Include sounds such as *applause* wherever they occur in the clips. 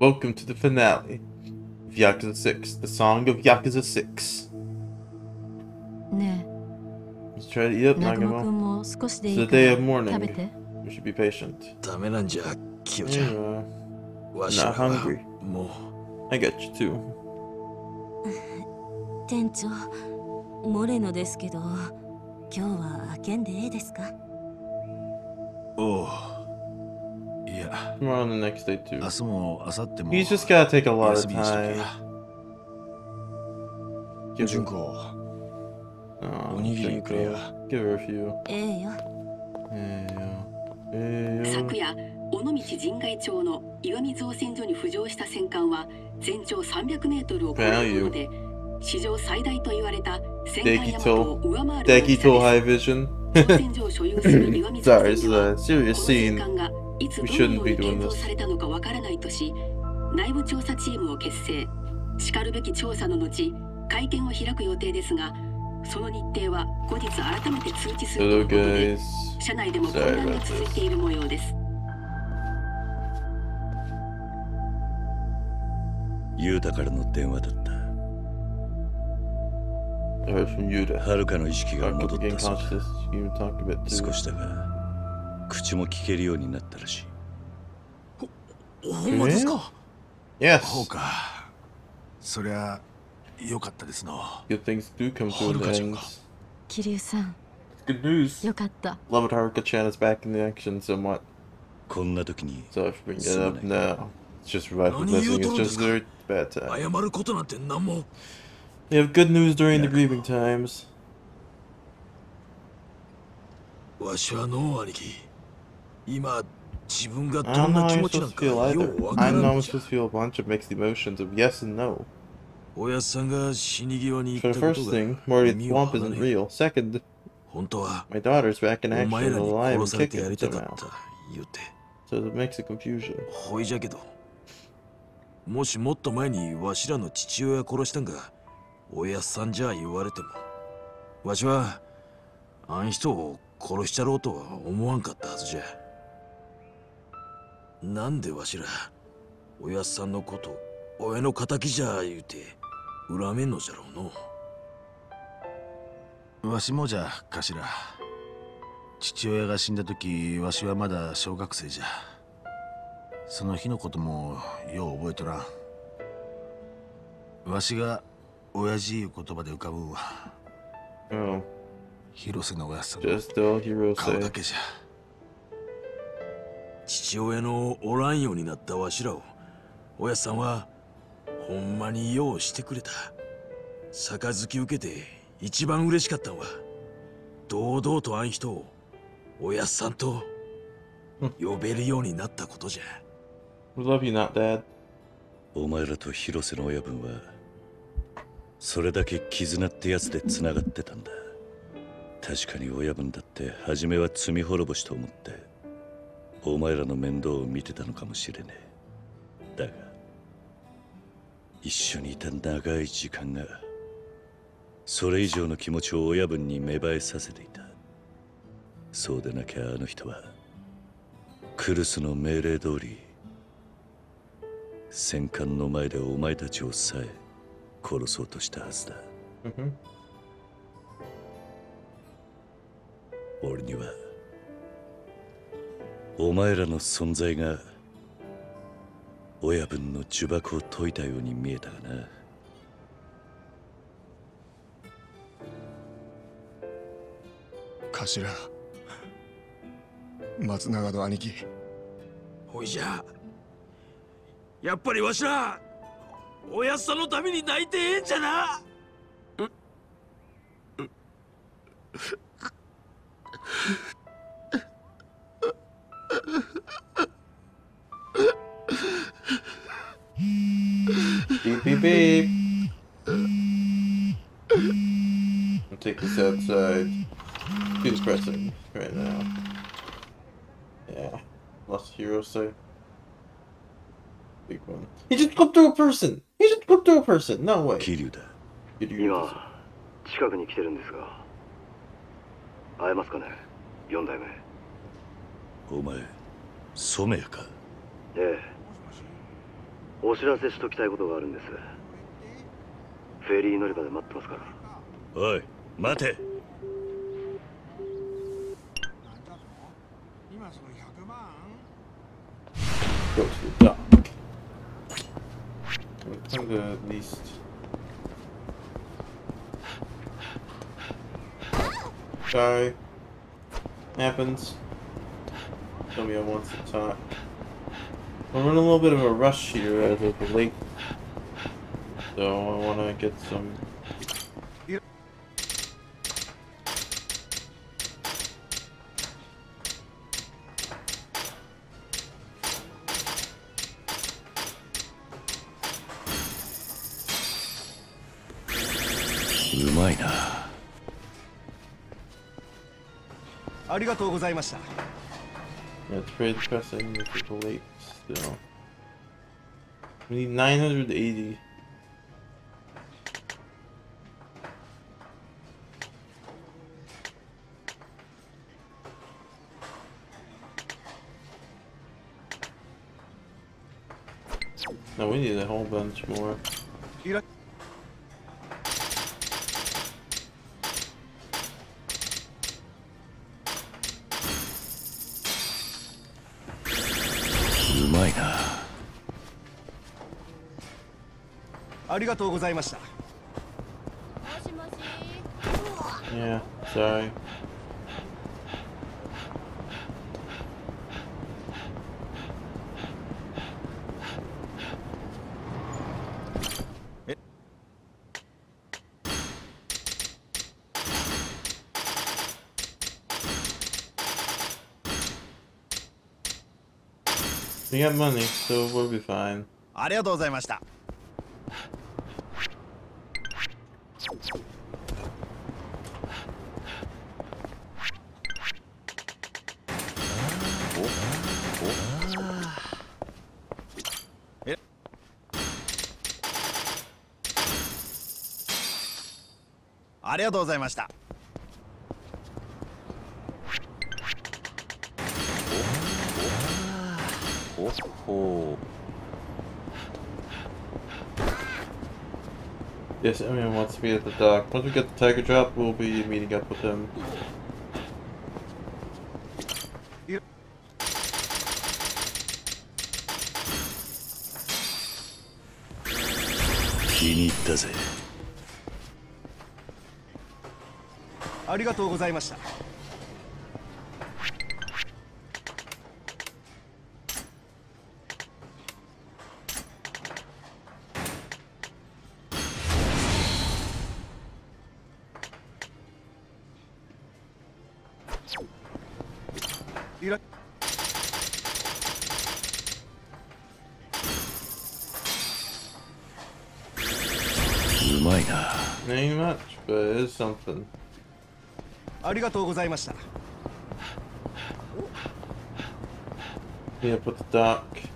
Welcome to the finale of Yakuza 6, the song of Yakuza 6. ね Let's try to eat え up 南雲 Nagamo. 君も少しでい It's い the か day ら of 食べ mourning. て We should be patient. ダメなんじゃキヨちゃん Yeah, わしら not は hungry. も I got you too. *laughs* 店長モレノですけど今日は開けんでええですかうおう いや Tomorrow and the next day too. 明日も明後日も He's just gotta take a lot 休 of みにしとけ time. や Give 純 her, 子 oh, おにぎりくれ Junko. や Give her a few. ええよ Yeah, yeah. 昨夜尾道神外町の岩見造船所に浮上した戦艦は全長300メートルを超えるもので史上最大と言われた戦艦ヤマトを上回る大き Deki さ Toll です High Vision. 造船所を所有する岩見造 Sorry, 船 this is 所は a こ serious の戦 scene. 艦が いつどのように造 this. されたのかわからないとし内部調査チームを結成しかるべき調査の後会見を開く予定ですがその日程は後日改めて通知すると Hello のことで.社内でも混乱が続い.ている模様ですユータからの電話だった。はるかの意識が戻ったそう.だ。少しだが、口も聞けるようになったらしい。ほんまですか Yes. ほうかそりゃよかったですの Good things do come to an end. か。桐生さん Good news. よかった Love it Haruka-chan is back in the action somewhat. こんな時に So if we can get up now. It's just revival 何言う missing. と It's just か very bad time. 謝ることなんて何も We have good news during the grieving times. わしはの兄貴今自分がどんな気持ちなん supposed to かよ.うわから know ん I'm supposed to feel a bunch of mixed emotions of yes and no. おやっさんが死に際に言っ the たこ first と thing, が Morty 耳 the を Swamp 離 isn't れ real. Second, 本当は my daughter's back in お action 前 and alive 殺 and されてや kicking somehow. 言うて So it makes a confusion. ほいじゃけどもしもっと前にわしらの父親殺したんがおやっさんじゃ言われてもわしはあん人を殺しちゃろうとは思わんかったはずじゃなんでわしらおやっさんのこと親の敵じゃ言うて恨めんのじゃろうの。わしもじゃ頭。父親が死んだ時わしはまだ小学生じゃ。その日のこともよう覚えとらん。わしが親父いう言葉で浮かぶんは Oh, 広瀬のおやっさん heroes 顔.だけじゃ父親のおらんようになったわしらをおやっさんはほんまにようしてくれた杯受けて一番嬉しかったんは堂々とあん人をおやっさんと呼べるようになったことじゃ love you, not dad. お前らと広瀬の親分は、それだけ絆ってやつで繋がってたんだ。確かに親分だって初めは罪滅ぼしと思って、お前らの面倒を見てたのかもしれねえ。だが、一緒にいた長い時間が、それ以上の気持ちを親分に芽生えさせていた。そうでなきゃあの人は、クルスの命令通り、戦艦の前でお前たちをさえ殺そうとしたはずだ。hmm 俺には、お前らの存在が、親分の呪縛を解いたように見えたがな。頭松永の兄貴ほいじゃやっぱりわしらおやっさんのために泣いてええんじゃな Beep. I'll take this outside. Who's pressing right now? Yeah. Lost hero say. Big one. He just clipped through a person! He just clipped through a person! No way. 桐生だ。Did you 今近くに来てるんですが会えますかね4代目お前、染谷か。ええお知らせしときたいことがあるんです。フェリー乗り場で待ってますから。おい待て。Sorry. Happens. We're running a little bit of a rush here as of late. So I want to get some. u まいなありがとうございました Yeah, it's very depressing if it's late We need 980. No, we need a whole bunch more. ありがとうございました Yeah, sorry. We got money, so we'll be fine. ありがとうございましたがとうございました。おほ Yes, everyone wants to be at the dock. Once we get the tiger drop, we'll be meeting up with him. u 気に入ありがとうございました。りがとうございました。Yeah, put the dock.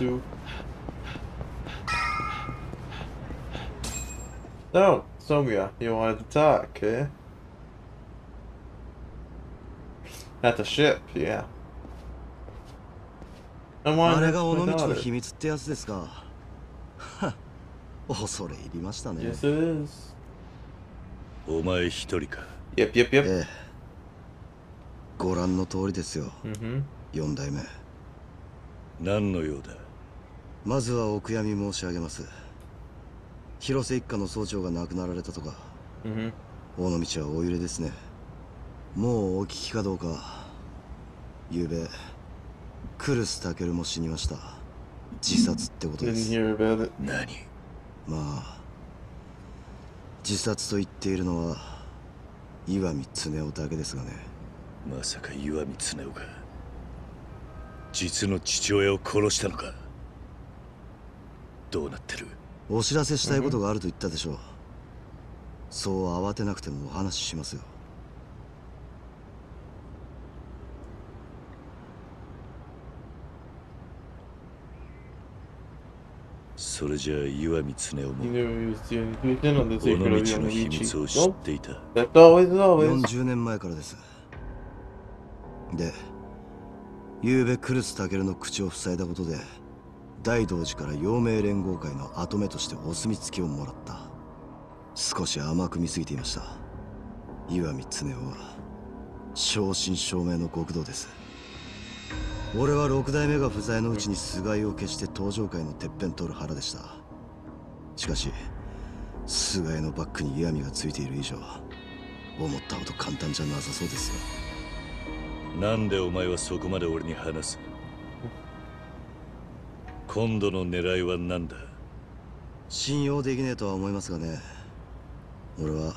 Drunky too. No, Somia, you wanted to talk, eh? At the ship, yeah. I あ wanted れが to 尾 my 道の daughter. 秘密ってやつですか。は恐れ入りましたね。Yes, it is. お前一人か Yep, yep, yep. ええ。ご覧の通りですよ。Mm-hmm. 四代目。何の用だまずはお悔やみ申し上げます。広瀬一家の総長が亡くなられたとか、Mm-hmm. 尾道はお揺れですね。もうお聞きかどうか。昨べクルスタケルも死にました。自殺ってことです.何？まあ自殺と言っているのは岩見恒夫だけですがね。まさか岩見恒夫が実の父親を殺したのか？どうなってる？お知らせしたいことがあると言ったでしょうそう慌てなくてもお話ししますよそれじゃあ岩見恒夫も尾 secret 道の秘密を.知っ.ていた That's always always. 40年前からですで昨べクルスタケルの口を塞いだことで大道寺から陽明連合会の跡目としてお墨付きをもらった。少し甘く見すぎていました。岩見恒夫は。正真正銘の極道です。俺は六代目が不在のうちに菅井を消して登場界のてっぺん取る腹でした。しかし菅井のバックに岩見がついている以上思ったほど簡単じゃなさそうですよ。なんでお前はそこまで俺に話す？今度の狙いは何だ？信用できねえとは思いますがね。俺は.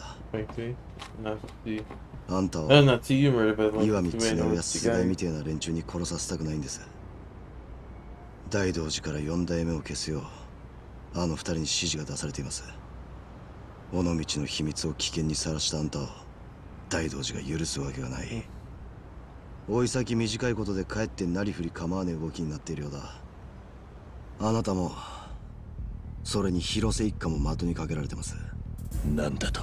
あんた Uh, を not to you, murder, but like 岩見夫 who や井 guy. みてえな連中に殺させたくないんです。大道寺から四代目を消すようあの二人に指示が出されています。尾道の秘密を危険にさらしたあんたを大道寺が許すわけがない。追い先短いことでかえってなりふり構わねえ動きになっているようだあなたもそれに広瀬一家も的にかけられてます。何だと？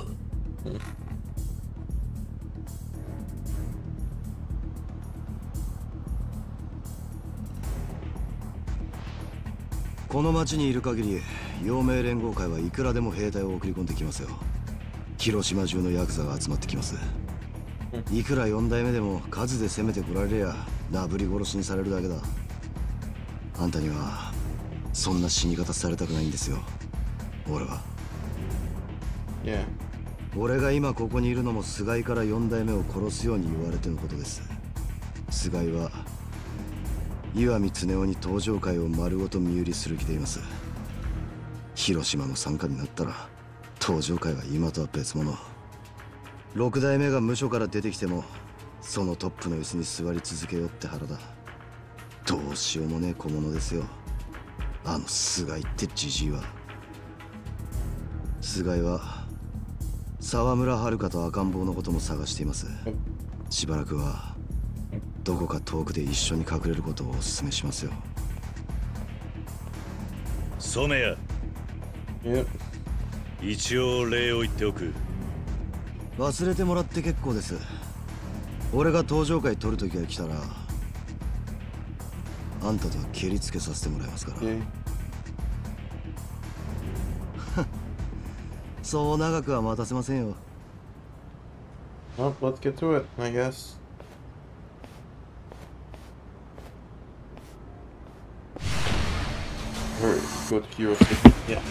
この町にいる限り陽明連合会はいくらでも兵隊を送り込んできますよ。広島中のヤクザが集まってきます。いくら四代目でも数で攻めてこられりゃなぶり殺しにされるだけだ。あんたにはそんな死に方されたくないんですよ。俺は。Yeah. 俺が今ここにいるのも菅井から四代目を殺すように言われてのことです。菅井は岩見恒夫に登場会を丸ごと身売りする気でいます。広島の傘下になったら登場会は今とは別物。六代目が無所から出てきてもそのトップの椅子に座り続けようって腹だ。どうしようもねえ小物ですよあの菅井ってじじいは。菅井は沢村遥と赤ん坊のことも探しています。しばらくはどこか遠くで一緒に隠れることをお勧めしますよ。染谷.一応礼を言っておく。忘れてもらって結構です。俺が登場会取る時が来たらあんたとは蹴りつけさせてもらいますからそう長くは待たせませんよ Well, let's get to it, I guess. Hurry, go to Kyoto. Yeah.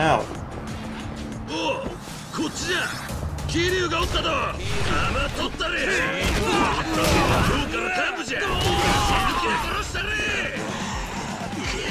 Ow. おうこっちじゃ桐生がおったと玉取ったれ今日から幹部じゃ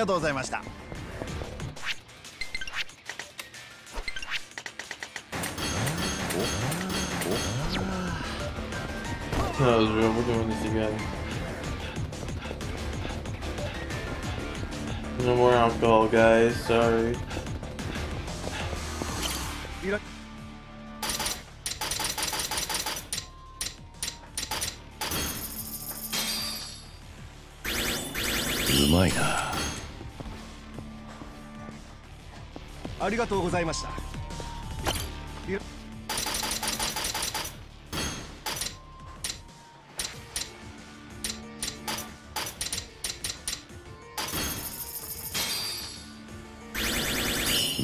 りがとうございました。No more alcohol, guys. Sorry. りがとうございました。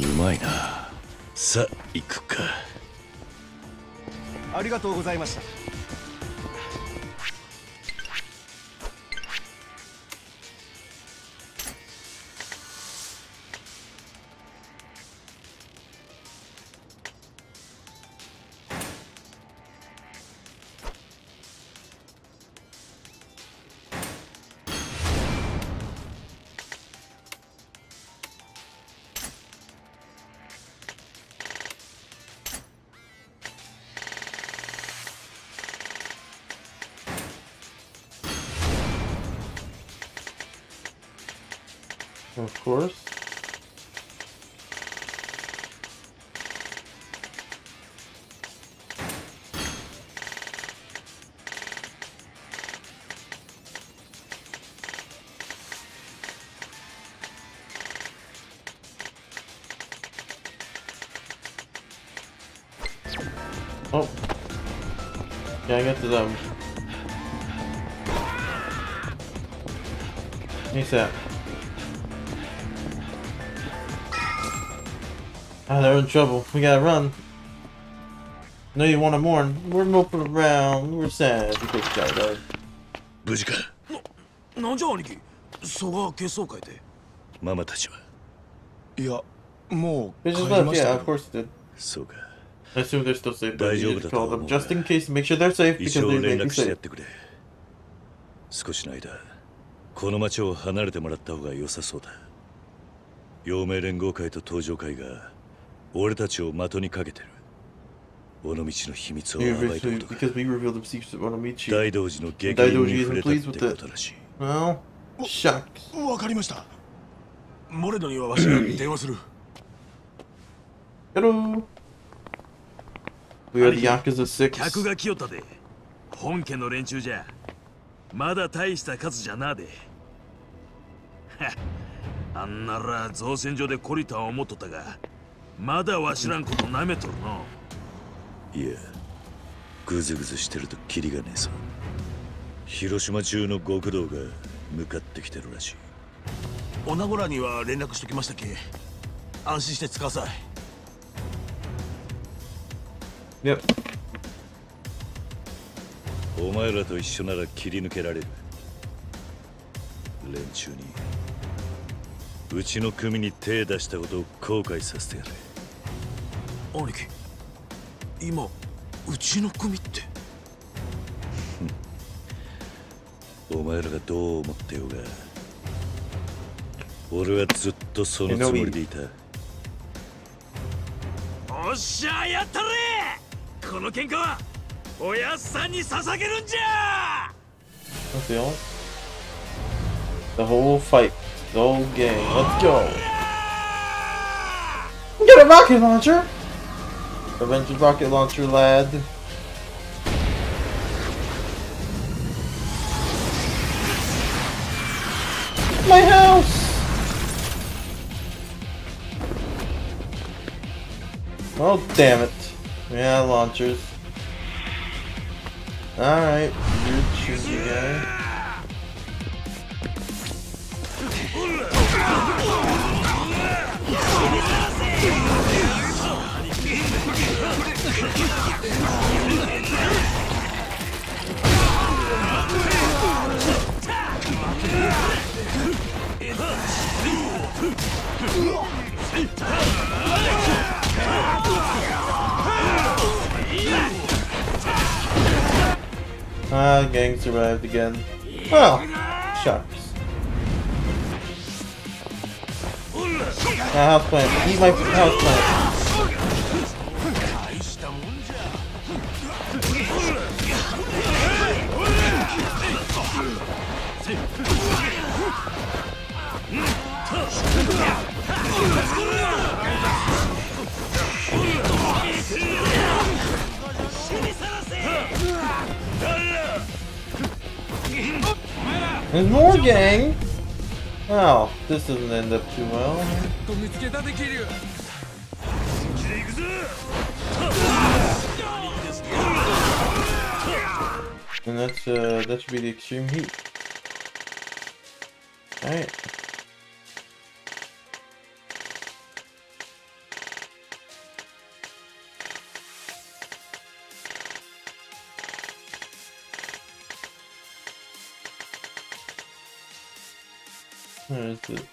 うまいな。さあ行くか。ありがとうございました Of course. Oh. Yeah, I get to them. What's Ah, they're in trouble. We gotta run. No, you want to mourn. We're moping around. We're sad because Guy died. 無事かなんじゃ兄貴蘇我結相会でママたちはいやもう帰り.まし Yeah, た of よ course they did. そうか I assume they're still safe, but you 大丈夫 just だと call them が just in case to make sure they're safe 一 because 応 they 連 may be 絡してや safe. ってくれ少しの間この町を離れてもらった方が良さそうだ陽明連合会と登場会が俺たちを的にかけてる尾道の秘密を暴いたこと.大道寺の激に触れたってこ.とらしい.わかりましたモレノにはわしが電話する Hello. We are the Yakuza 6. 客が来よったで本家の連中じゃまだ大した数じゃなで *laughs* あんなら造船所で懲りた思っとったがまだわしらんことなめとるのいやグズグズしてるとキリがねえぞ広島中の極道が向かってきてるらしい。女子らには連絡しときましたけ。安心して使わさい。Yep. お前らと一緒なら切り抜けられる。連中にうちの組に手出したことを後悔させてやれ兄貴今うちの組って。*laughs* お前らがどう思ってようが俺はずっとそのつもりでいた。おっしゃやったれ。この喧嘩はおやっさんに捧げるんじゃ。どうすよ。The whole fight, the whole game, let's go! Get a rocket launcher! Avengers rocket launcher, lad. My house! Oh, damn it. Yeah, launchers. Alright, you're choosy guy. Ah, gang survived again. Well, shucks. A houseplant. Eat my houseplant. There's more gang! Oh, this doesn't end up too well. And that's uh that should be the extreme heat. Alright. Where is it?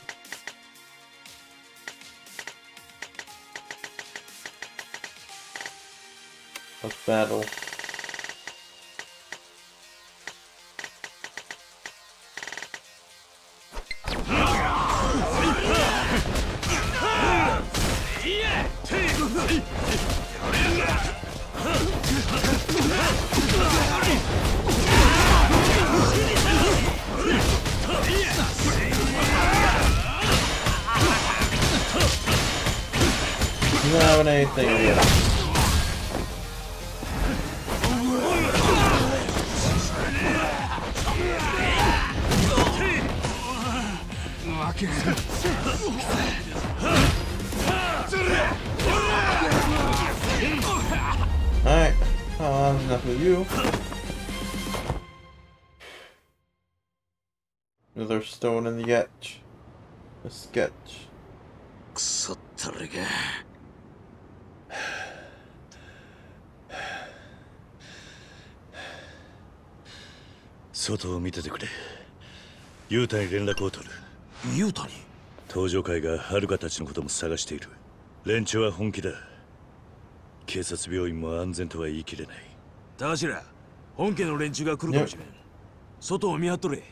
A battle. You don't have anything yet. Alright, oh, that's enough of you. Another stone in the etch. A sketch. 外を見ててくれ。ユータに連絡を取る。ユータに登場会がハルカたちのことも探している。連中は本気だ。警察病院も安全とは言い切れない。田頭本家の連中が来るかもしれん。外を見張っとれ。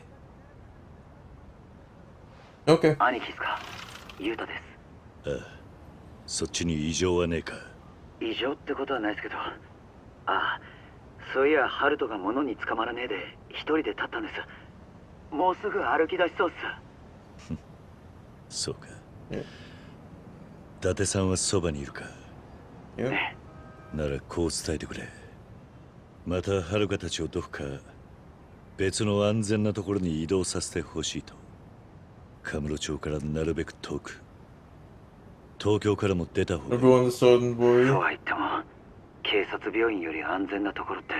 Okay. 兄貴っすか。ユータでああ。そっちに異常はねえか。す異常ってことはないですけど。ああそういやハルトが物に捕まらねえで一人で立ったんです。もうすぐ歩き出しそうっ *laughs* そうか。え伊達さんはそばにいるか？ね。ならこう伝えてくれ。またハルカたちをどこか別の安全なところに移動させてほしいと。カムロ町からなるべく遠く東京からも出た方がいそう.は言っても警察病院より安全なところって。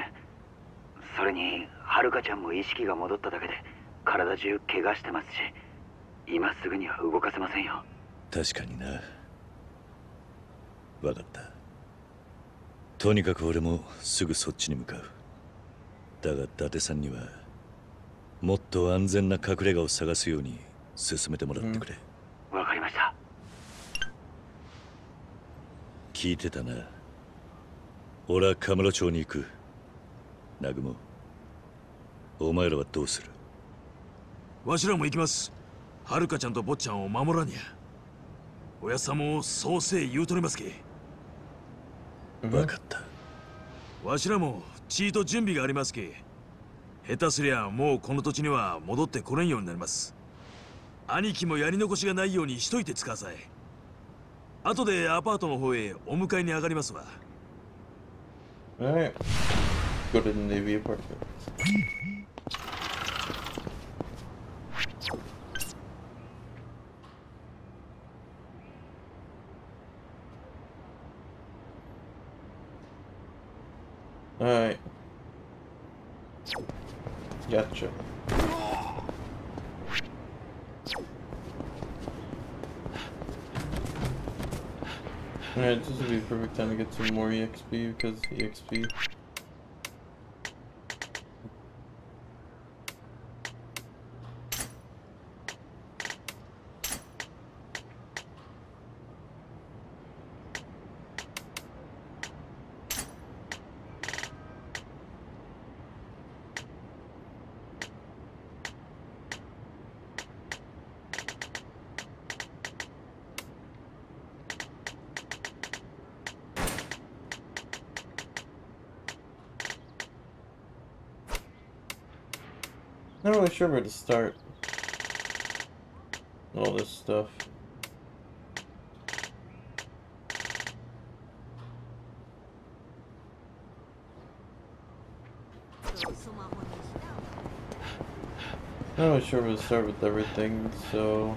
それにはるかちゃんも意識が戻っただけで体中怪我してますし今すぐには動かせませんよ。確かにな。分かった。とにかく俺もすぐそっちに向かう。だが伊達さんにはもっと安全な隠れ家を探すように進めてもらってくれ、わかりました聞いてたな。俺はカムロ町に行く。南雲。お前らはどうする？わしらも行きます。はるかちゃんと坊ちゃんを守らにゃおやっさんもそうせい言うとりますけ分かった。わしらもチート準備がありますけ下手すりゃもうこの土地には戻ってこれんようになります。兄貴もやり残しがないようにしといてつかさい後でアパートの方へお迎えに上がりますわ Alright. Go to the Navy apartment. Alright. Gotcha. Alright, this would be the perfect time to get some more EXP because EXP. Not really sure where to start. All this stuff. I'm *sighs* not sure we'll start with everything, so...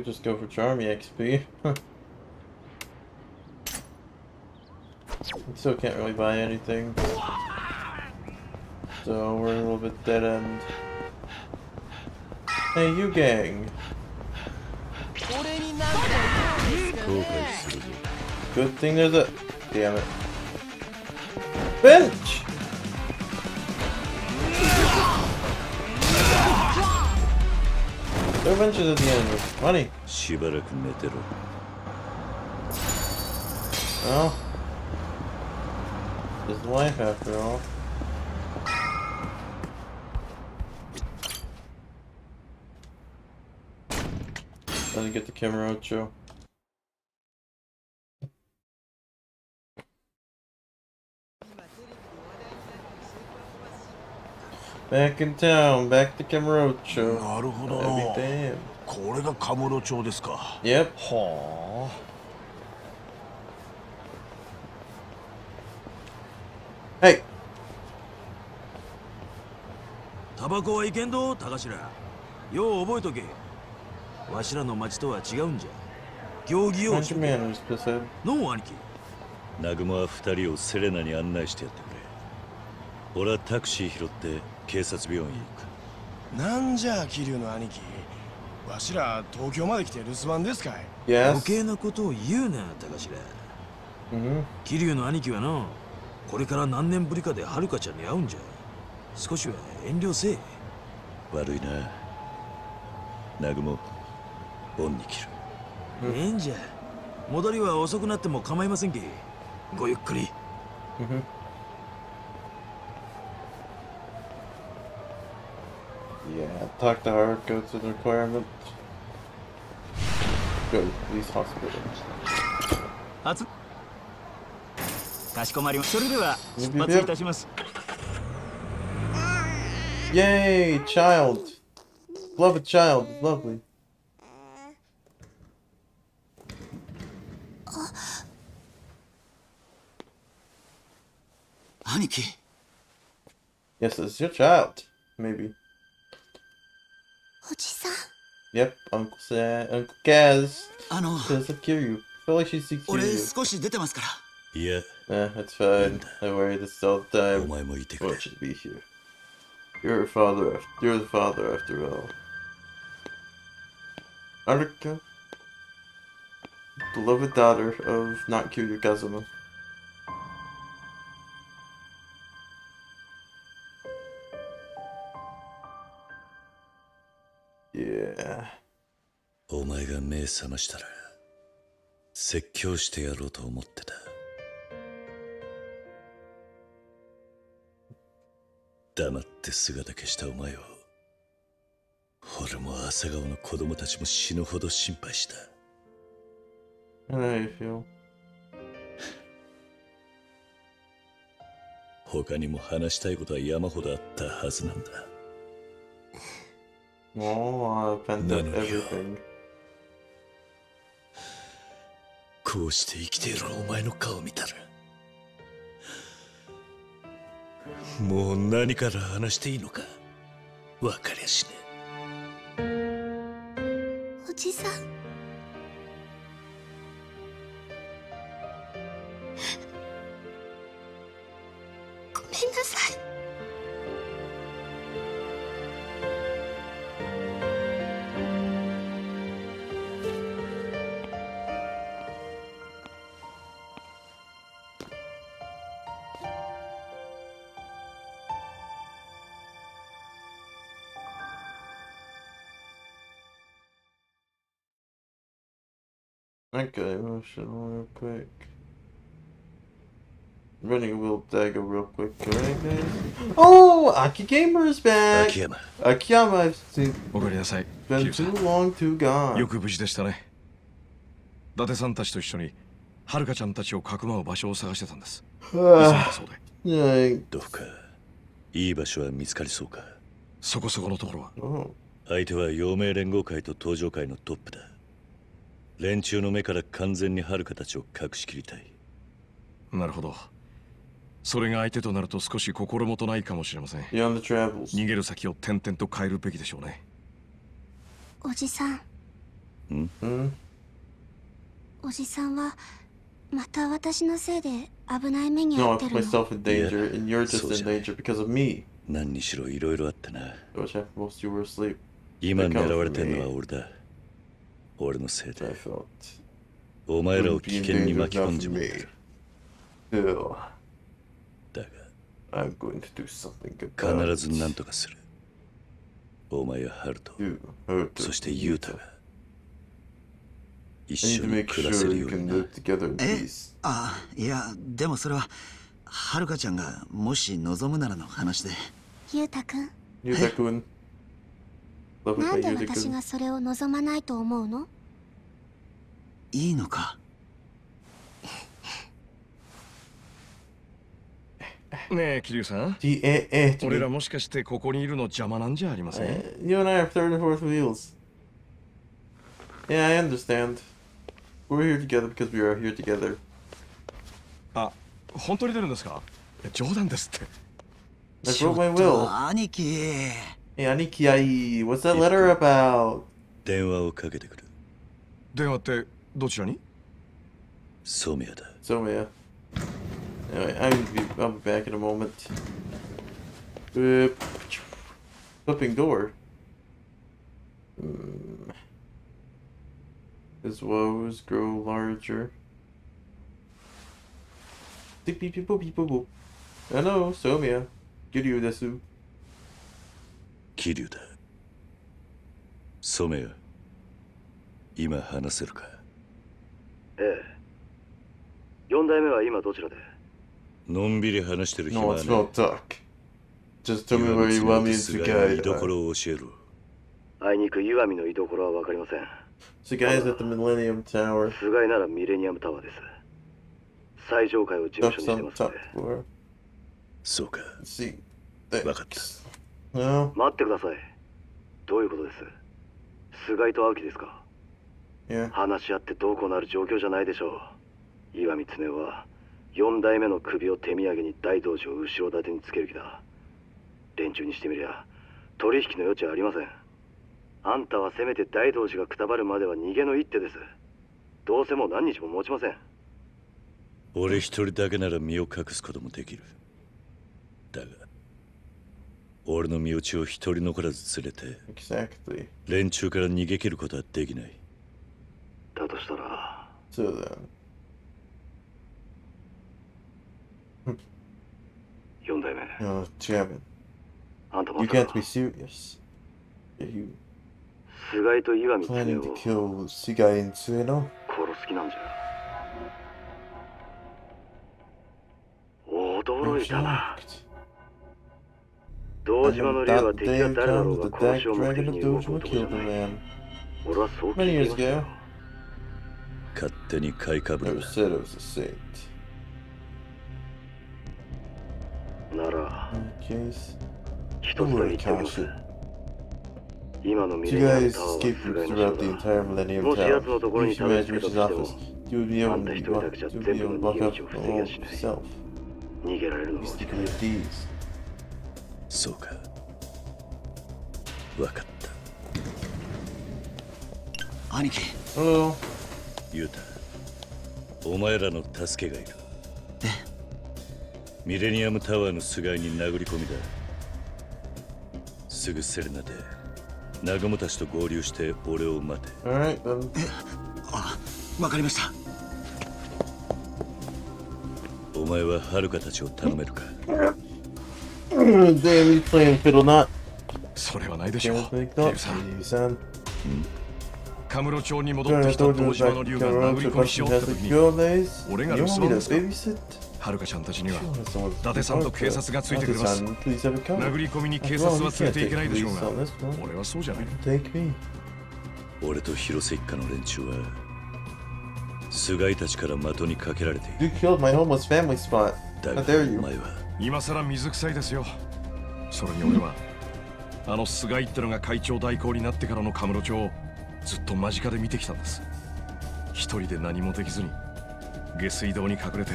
just go for Charmy XP. still can't really buy anything. So we're a little bit dead end. Hey, you gang! Good thing there's a... Damn it. Bitch! There are benches at the end. Money. しばらく寝てろ。Well. It's life after all. Let me get the camera outro. Back in town, back to Kamurocho. なるほど.これがカムロ町ですか Yep. はあ Hey! タバコはいけんど高頭よう覚えとけわしらの町とは違うんじゃ行儀を.のう兄貴南雲は二人をセレナに案内してやってくれ。俺はタクシー拾って警察病院へ行く。なんじゃ桐生の兄貴わしら東京まで来て留守番ですかい Yes. 余計なことを言うな高頭 Mm-hmm. 桐生の兄貴はなこれから何年ぶりかではるかちゃんに会うんじゃ少しは遠慮せえ悪いな。南雲、恩に切る。ええんじゃ戻りは遅くなっても構いませんけごゆっくり Yeah, talk to her, go to the requirement. Go to police hospital. 初かしこまりまそれでは出 Yep, 発 yep, いたします Yay, child! Beloved child, lovely. 兄貴 Yes, it's your child. Maybe. おじさん Yep, Uncle Sam, Uncle Kaz あの says to kill you. feel like she seeks 俺 you. 少し出てますからいや、Eh, that's fine. I worry this all the お time. 前もいてく I れ want。you to be here. You're a father. After, you're the father after all. Aruka, beloved daughter of not Kiryu Kazuma. お前が目覚ましたら、説教してやろうと思ってた。黙って姿消したお前を、俺も朝顔の子供たちも死ぬほど心配した。How you feel. 他にも話したいことは山ほどあったはずなんだ。Oh, I pent up No, no, yo. everything. こうして生きているお前の顔を見たらもう何から話していいのか分かりゃしねおじさん Okay, motion real quick. Running a wheel dagger real quick, alright guys? Oh! Aki Gamer is back! Akiyama. Akiyama, I've seen. おかえりなさい Been too long, too gone. よく無事でしたね伊達さんたちと一緒にはるかちゃんたちをかくまう場所を探してたんです急いだ Ah, そうで yeah. どうかいい場所は見つかりそうかそこそこのところは Oh. 相手は陽明連合会と東上会のトップだ連中の目から完全に遥たちを隠し切りたいなるほどそれが相手となると少し心もとないかもしれません.逃げる先を点々と変えるべきでしょうねおじさん Hmm? おじさんはまた私のせいで危ない目に遭ってるの？Myself in danger, and you're just そうじ in ゃない danger because of me. 何にしろいろいろあったな.今狙われてんの.は俺だ俺のせいでお前らを危険に巻き込んじまった。だが、必ず何とかする。お前やハルト、そしてユータが一緒に暮らせるように。ああ、いや、でもそれは、ハルカちゃんがもし望むならの話で。ユータ君。ユータ君。なんで私.がそれを望まないと思うのいいのかねえ桐生さん Gee, eh, eh, to 俺.らもしかしてここにいるの邪魔なんじゃありません Uh, you and I are third and fourth wheels. Yeah, I understand. We're here together because we are here together. あ本当に出るんですか冗談ですって I ちょ broke っ my と will. 兄貴 Hey, Anikiai, what's that letter about? 電話をかけてくる電話ってどちらにソミアだ So yeah. Anyway, I'll be, I'll be back in a moment. Uh, flipping door. Hmm. His woes grow larger. Tick beep beep boop beep boop boop. Hello, Somia. Kiryu desu. 桐生だソメア今話せるか？ええ4代目は今どちらで？のんびり話してる暇 No, は it's ない not talk. Just tell me where you want me to 菅井の guide. 居所を教えろあいにく岩見の居所は分かりません So guys at the Millennium Tower. 菅井ならミレニアムタワーです最上階を事務所にしてますの top で floor. そうか.分かった待ってください。どういうことです？菅井と青木ですか？Yeah. 話し合ってどうこうなる状況じゃないでしょう。岩見恒夫は4代目の首を手土産に大道寺を後ろ盾につける気だ。連中にしてみりゃ取引の余地はありません。あんたはせめて大道寺がくたばるまでは逃げの一手です。どうせもう何日も持ちません。俺一人だけなら身を隠すこともできる。だが俺の身内を一人残らず連れて、連中から逃げ切ることはできない。だとしたら、そうだ。四代目。No, チェアメ。あんたも。You can't be serious. Yeah, you. 今日菅井んつえの。殺す気なんじゃ。驚いた。堂 I 島の never 竜は thought the 敵 day が would 誰だろ come う that が the 殺 Dark しを目 Dragon 的 of に動く Dojima 男じゃ killed な a い man 俺はそう聞 many い years ていましたよ ago. 勝手に買いかぶる Never な said it was a saint. なら In case. 一つだけ Don't 言っておきます worry, 今のミ You レニアム guys タワーは escaped 菅井の throughout the 城だ entire Millennium もし Tower. 奴のところに If た you どり guys 着け reach た his として office, も you would be able あんた to 一人だけじゃ you'll 全 be 部 able to の walk 逃げ up 道を防ぎやしない yourself. 逃げられるの You は stick with these. そうか。分かった。兄貴。Oh, ユウタお前らの助けがいる。ミレニアムタワーの菅井に殴り込みだ。すぐセレナで南雲たちと合流して俺を待て。Then. あわかりました。お前は遥かたちを頼めるか？Damn, you playing fiddle not. それはないでしょう.カムロ町に戻ってきた堂島の竜が殴り込みしようって時に俺が留守番ですはるかちゃんたちには伊達さんと警察がついてくれます。殴り込みに警察は連れていけないでしょうが俺はそうじゃない。俺と広瀬一家の連中は菅井たちから的にかけられている。だがお前は今さら水臭いですよ。それに俺はあの菅井ってのが会長代行になってからのカムロ町をずっと間近で見てきたんです。一人で何もできずに下水道に隠れて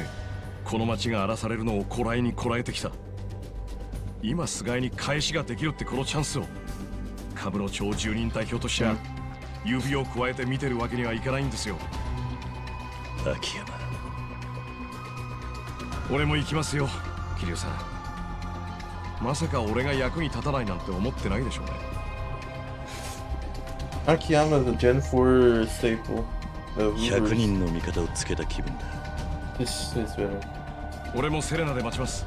この町が荒らされるのをこらえにこらえてきた。今菅井に返しができるってこのチャンスをカムロ町住人代表としては指を加えて見てるわけにはいかないんですよ。秋山。俺も行きますよ。桐生さんまさか俺が役に立たないなんて思ってないでしょうね Akiyama is a Gen 4 staple. 100人の味方をつけた気分だ。This is better. 俺もセレナで待ちます。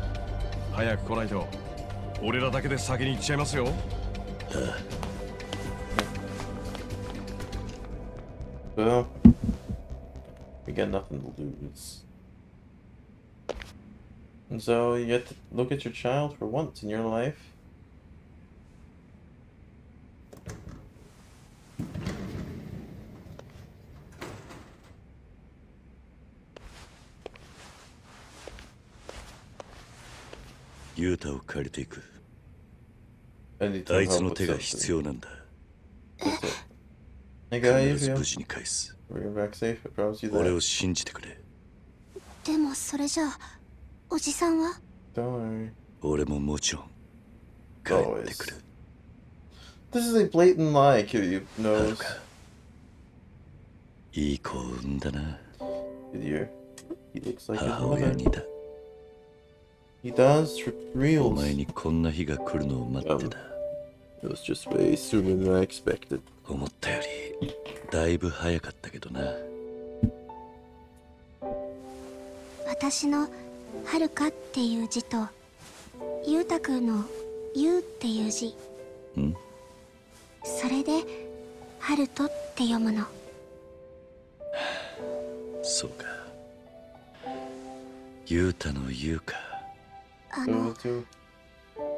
早く来ないと、俺らだけで先に行っちゃいますよ。ああ well, we got nothing to lose. And so you get to look at your child for once in your life. Yuta を借りていく。あいつの手が必要なんだ。必ず無事に返す。俺を信じてくれ。でもそれじゃあおじさんは俺ももちろん帰ってくる This is a blatant lie, Kiryu knows. いい子を産んだな。He looks like 母親にだ。He does real. お前にこんな日が来るのを待ってた。It was just way sooner than I expected. 思ったよりだいぶ早かったけどな。私のはるかっていう字とゆうたくんのゆうっていう字。ん。それでハルトって読むの。そうか。ゆうたのゆうか。あの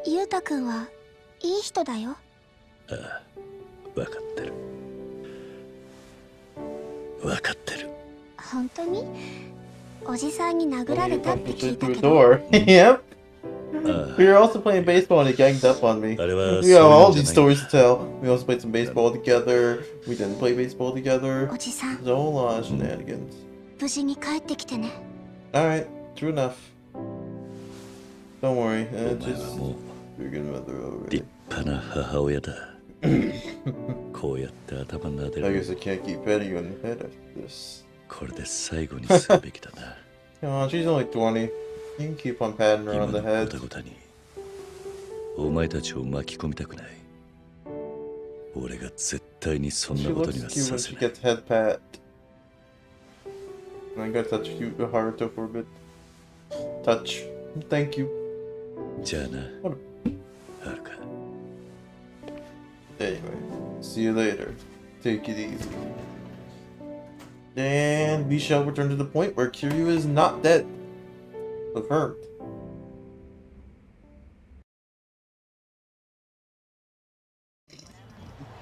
ゆうたくんはいい人だよ。ああ分かってる。分かってる。本当に？おじさんに殴られたって聞いたけど。yep. We were also playing baseball and he ganged up on me. We have all these stories to tell. We also played some baseball together. We didn't play baseball together. There's a whole lot of shenanigans. 無事に帰ってきてね。Alright, true enough. Don't worry, uh, just you're good mother already. 立派な母親だ。こうやって頭撫でる。I guess I can't keep petting you in the head after this. これで最後にするべきだな。Come on, she's only *laughs* 20. You can keep on patting her on the head. ごたごたにお前たちを巻き込みたくない。俺が絶対にそんなことにはさせない。She gets head pat. I gotta touch you, Haruto for a bit. Touch. Thank you. じゃあな。はるか。Anyway, see you later. Take it easy. And we shall return to the point where Kiryu is not dead. Confirmed.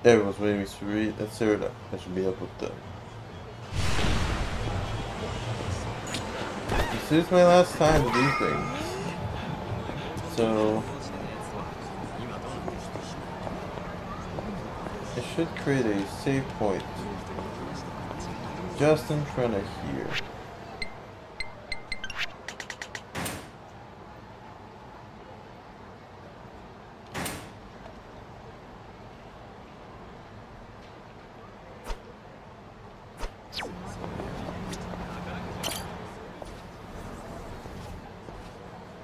Everyone's waiting to read. That's it. I should be up with them. This is my last time to do things. So... I should create a save point just in front of here.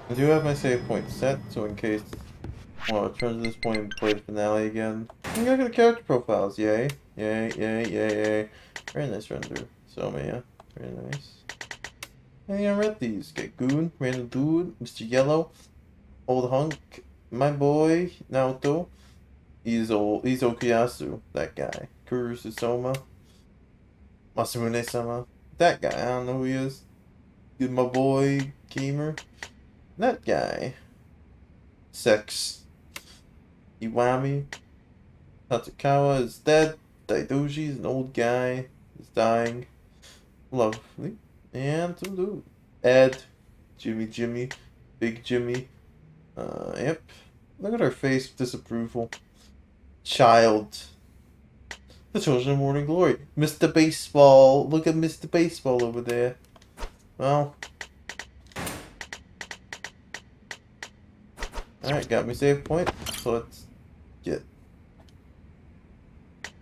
I do have my save point set, so in case I want to return to this point and play the finale again. I'm gonna get the character profiles, yay. Yay, yay, yay, yay. Very nice render. So yeah, very nice. Hey, I read these. Get Goon, Random Dude, Mr. Yellow, Old Hunk, my boy, Naoto. Old he's Okuyasu, that guy. Kuru Susoma, Masamune-sama. That guy, I don't know who he is. My boy gamer. That guy. Sex. Iwami. Tatsukawa is dead. Daidoji is an old guy. He's dying. Lovely. And dude. Ed. Jimmy Jimmy. Big Jimmy. Uh, yep. Look at her face disapproval. Child. The Children of Morning Glory. Mr. Baseball. Look at Mr. Baseball over there. Well. Alright, got me save point. So let's get.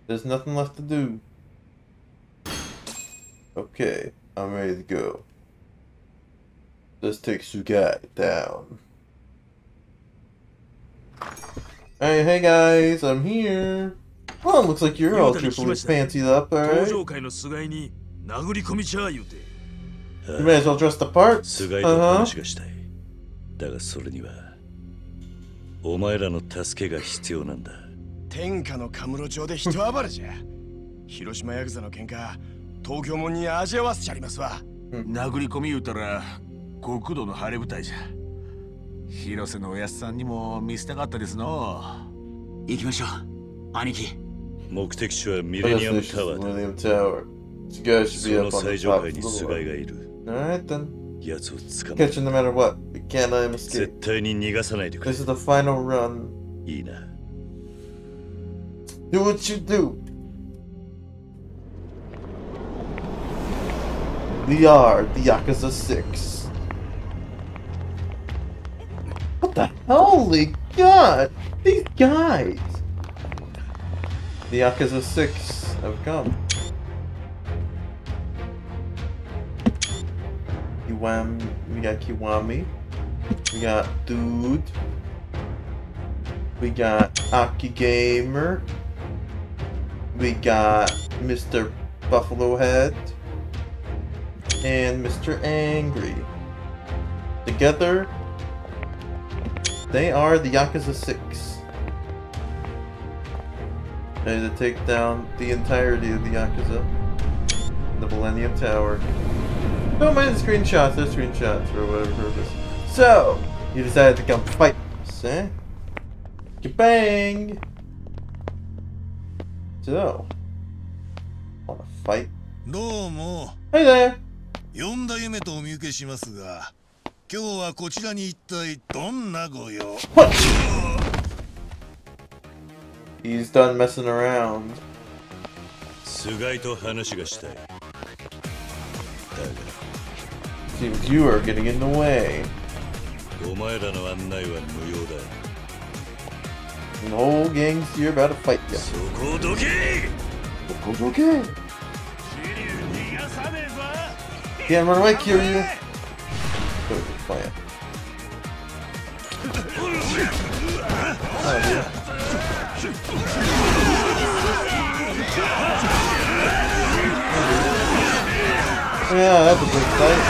There's nothing left to do. Okay, I'm ready to go. Let's take Sugai down. Hey, hey guys, I'm here. Well, looks like you're all triply fancied up, alright? You may as well dress the part. 菅井と話がしたい。だがそれにはお前らの助けが必要なんだ。天下のカムロ町で人暴れじゃ。広島ヤクザの喧嘩、 東京もに味わわせちゃりますわ、殴り込み言うたら極度の晴れ舞台じゃ。広瀬のおやすさんにも見せたかったですの。行きましょう。兄貴。目的地はミレニアムタワーだ。その最上階にスガがいる。Alright then Catching no いいな. We are the Yakuza 6. What the holy god? These guys! The Yakuza 6 have come. We got Kiwami. We got Dude. We got Aki Gamer. We got Mr. Buffalo Head and Mr. Angry. Together, they are the Yakuza 6. Ready to take down the entirety of the Yakuza. The Millennium Tower. Don't mind the screenshots, they're screenshots for whatever purpose. So, you decided to come fight us, eh? Kabang! So, wanna fight? Hey there! 四代目とお見受けしますが、今日はこちらに一体どんなご用 He's done messing around. 菅井と話がしたい。だが Seems you are getting in the way. お前らの案内は無用だ。The whole gang's here about to fight you. そこをどけ Okay. Can't run away, Kiryu. Go to the plant. Oh, dear. Yeah, that's a big fight.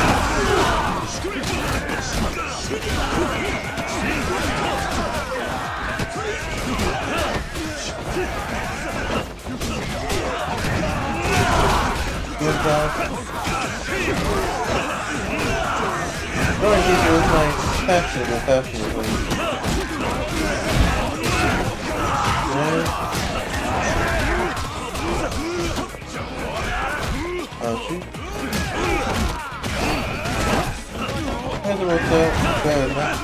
Good job. Going deeper with my passionate and passionately. Oh shoot. Hasn't worked out better than that.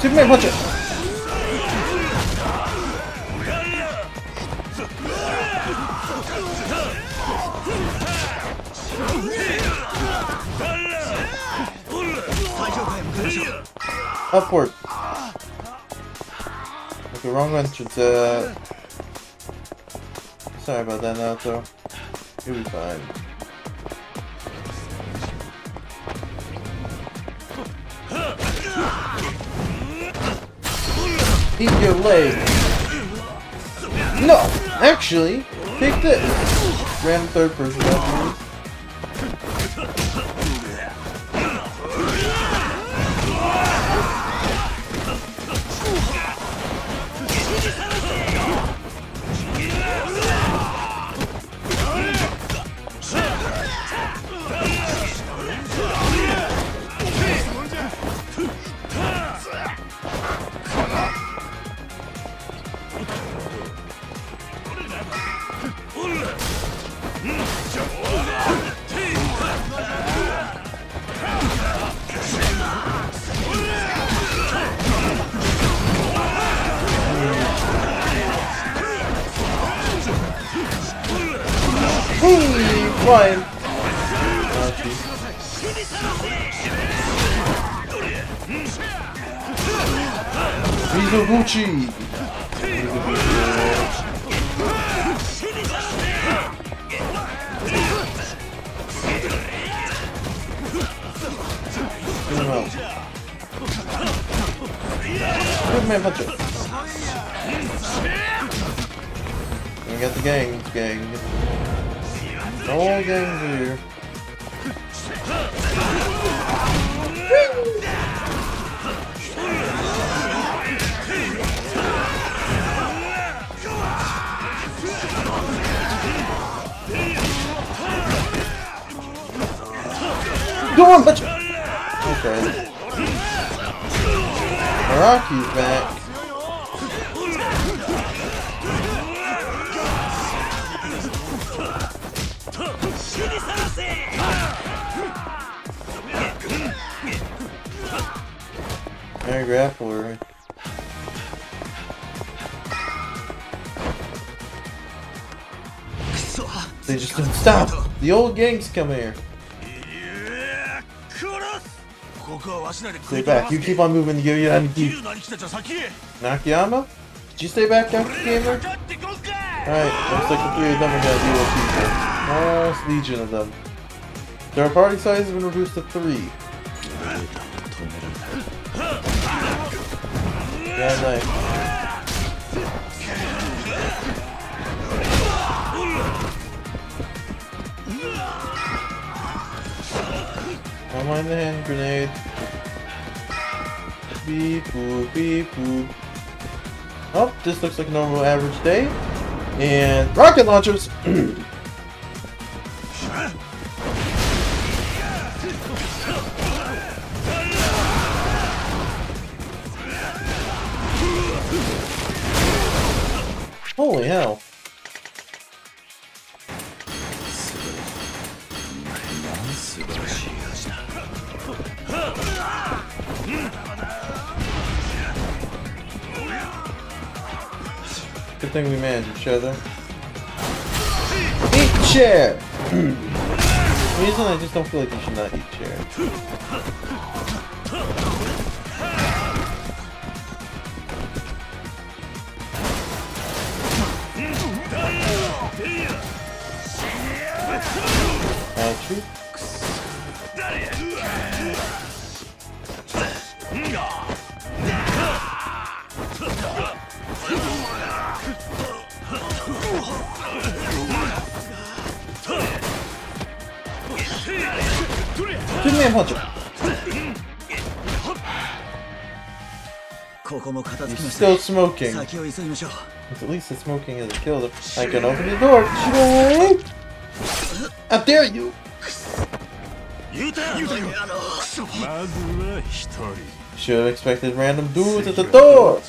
Superman punch it! Upward. Okay, wrong entrance. Uh, sorry about that, Naruto. You'll be fine. Eat your leg. No, actually, take this. Random third person. They just don't stop. The old gangs come here. Stay back. You keep on moving. You get on keep. Nakayama? Did you stay back, Gamer? Alright, looks like the three of them are gonna deal with people. Almost legion of them. Their party size has been reduced to three. Mind the hand grenade. Beep boop, beep boop. Oh, this looks like a normal average day. And rocket launchers! *clears throat* each other. Eat chair! *clears throat* reason I just don't feel like you should not eat chair. Still smoking. 先を急ぎましょう At least the smoking hasn't killed him. I can open the door. Shoo! How dare you! 言うたよまずは一人 Should have expected random dudes at the door.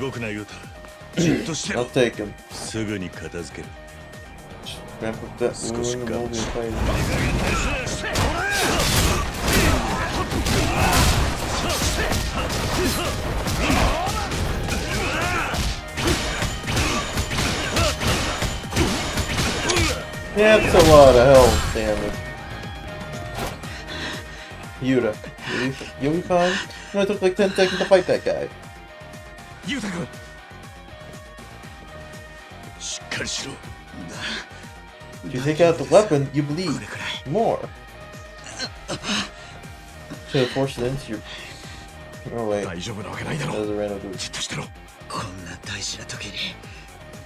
動くな言うたじっとして I'll take him. すぐに片付ける Ramp up that that's a lot of health damage. Yuta, you'll be- you'll be fine. It only took like 10 seconds to fight that guy. ゆうたくんしっかりしろ If you take out the weapon, you bleed more. Should have forced it into your. Oh wait. 大丈夫なわけないだろ That was a random dude.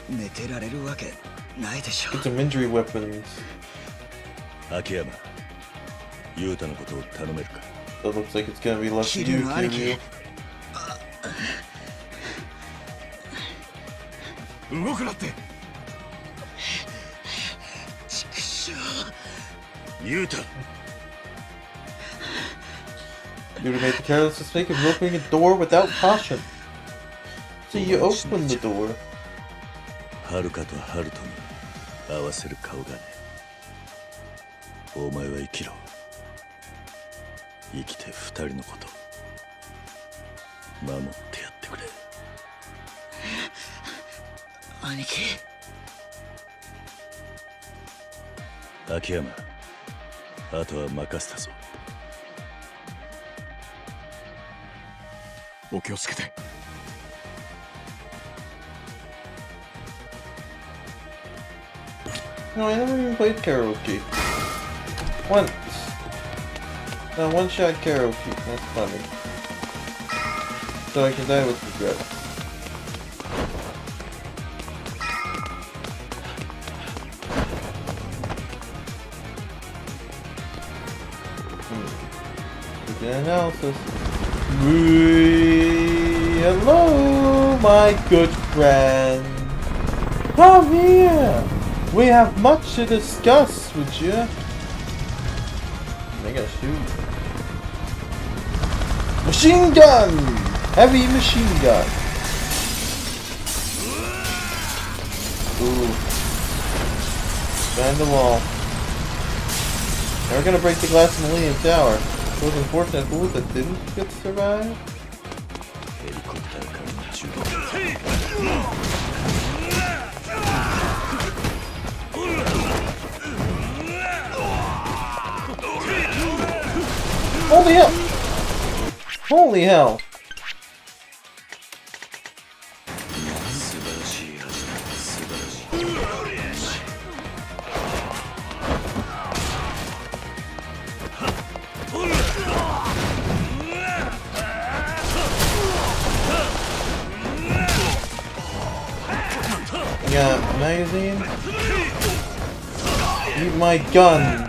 寝てられるわけないでしょ Get some injury weapons. 秋山雄太のことを頼めるか That looks like it's gonna be less than you, Kiryu. 動くなって畜生雄太 Yuta made the careless mistake of opening a door without caution. So you opened the door. 遥かとハルトに合わせる顔がね。お前は生きろ。生きて二人のこと。守ってやってくれ。兄貴。秋山あとは任せたぞ。お気をつけて No, I never even played karaoke. Once. Now one shot karaoke. That's funny. So I can die with regret. Hmm. Analysis. Hello, my good friend. Come here. We have much to discuss, would you? They got shoot. Machine gun! Heavy machine gun. Ooh. Behind the wall. Now we're gonna break the glass in the Millennium Tower. Those unfortunate fools that didn't get to survive. Holy hell! Holy hell! Yeah, magazine. Eat my gun.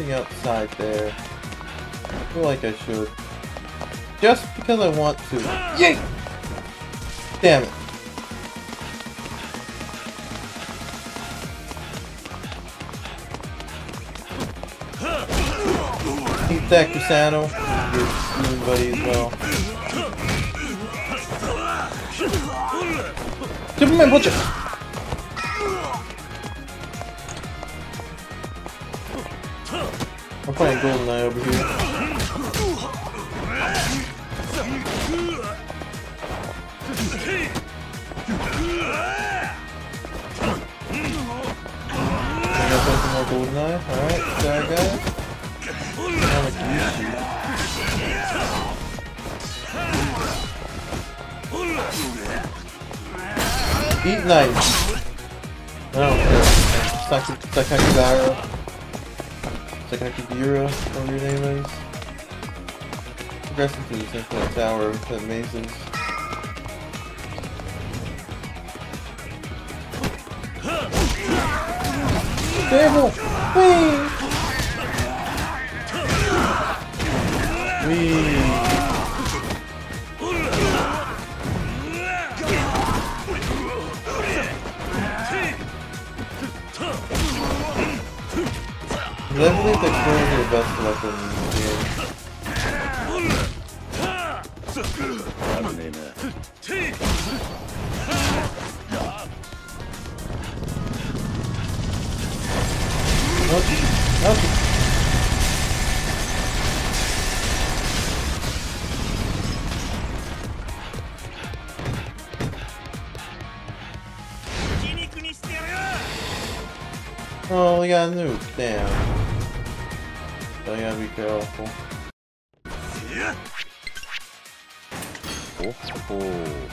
Want something outside there. I feel like I should. Just because I want to. Yay! Damn it. Eat that, Cusano. Your spoon buddy as well. Superman it! GoldenEye over here. I gotta play some more GoldenEye. Alright, there guys. Now I can use you. Eat knife. I don't care. Saki- Sakakibara. Sakakibira, whatever your name is. Progressing through the Infinite Tower that mazes. Table! Whee! Oh, we got a nuke. Damn. So you gotta be careful. Oh, oh.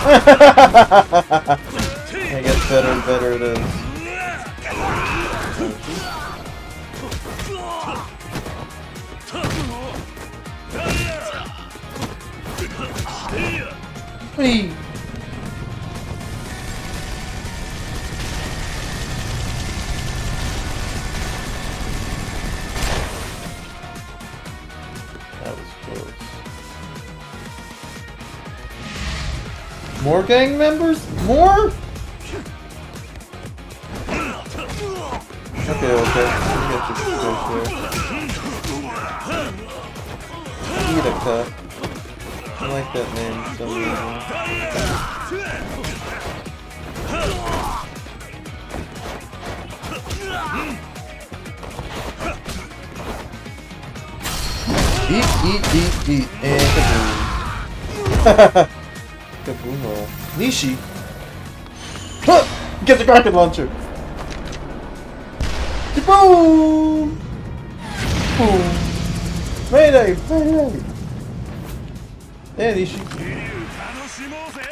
*laughs* it gets better and better it is. Gang members? More? Okay, okay. Get your here. Iraka. I like that name some reason. Eat, eat, eat, eat, and kaboom. *laughs* Nishi! Get the rocket launcher! Boom! Boom! Mayday! Mayday! Hey, Nishi.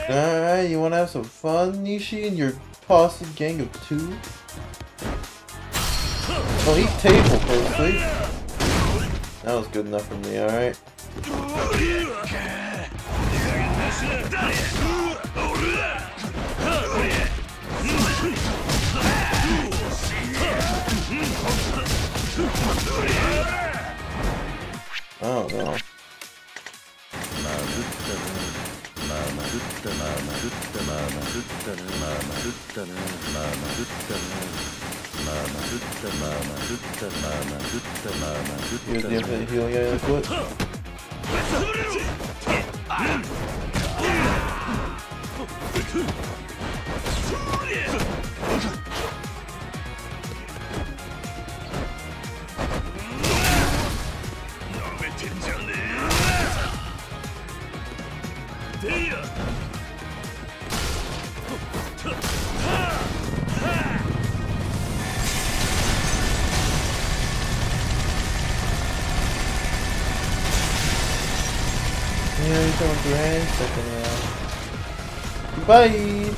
Alright, you wanna have some fun, Nishi, and your posse gang of two? Oh, eat table, firstly. That was good enough for me, alright? Oh no. Here's the infinite healing I put. Yeah, he's going through hand second now. Bye!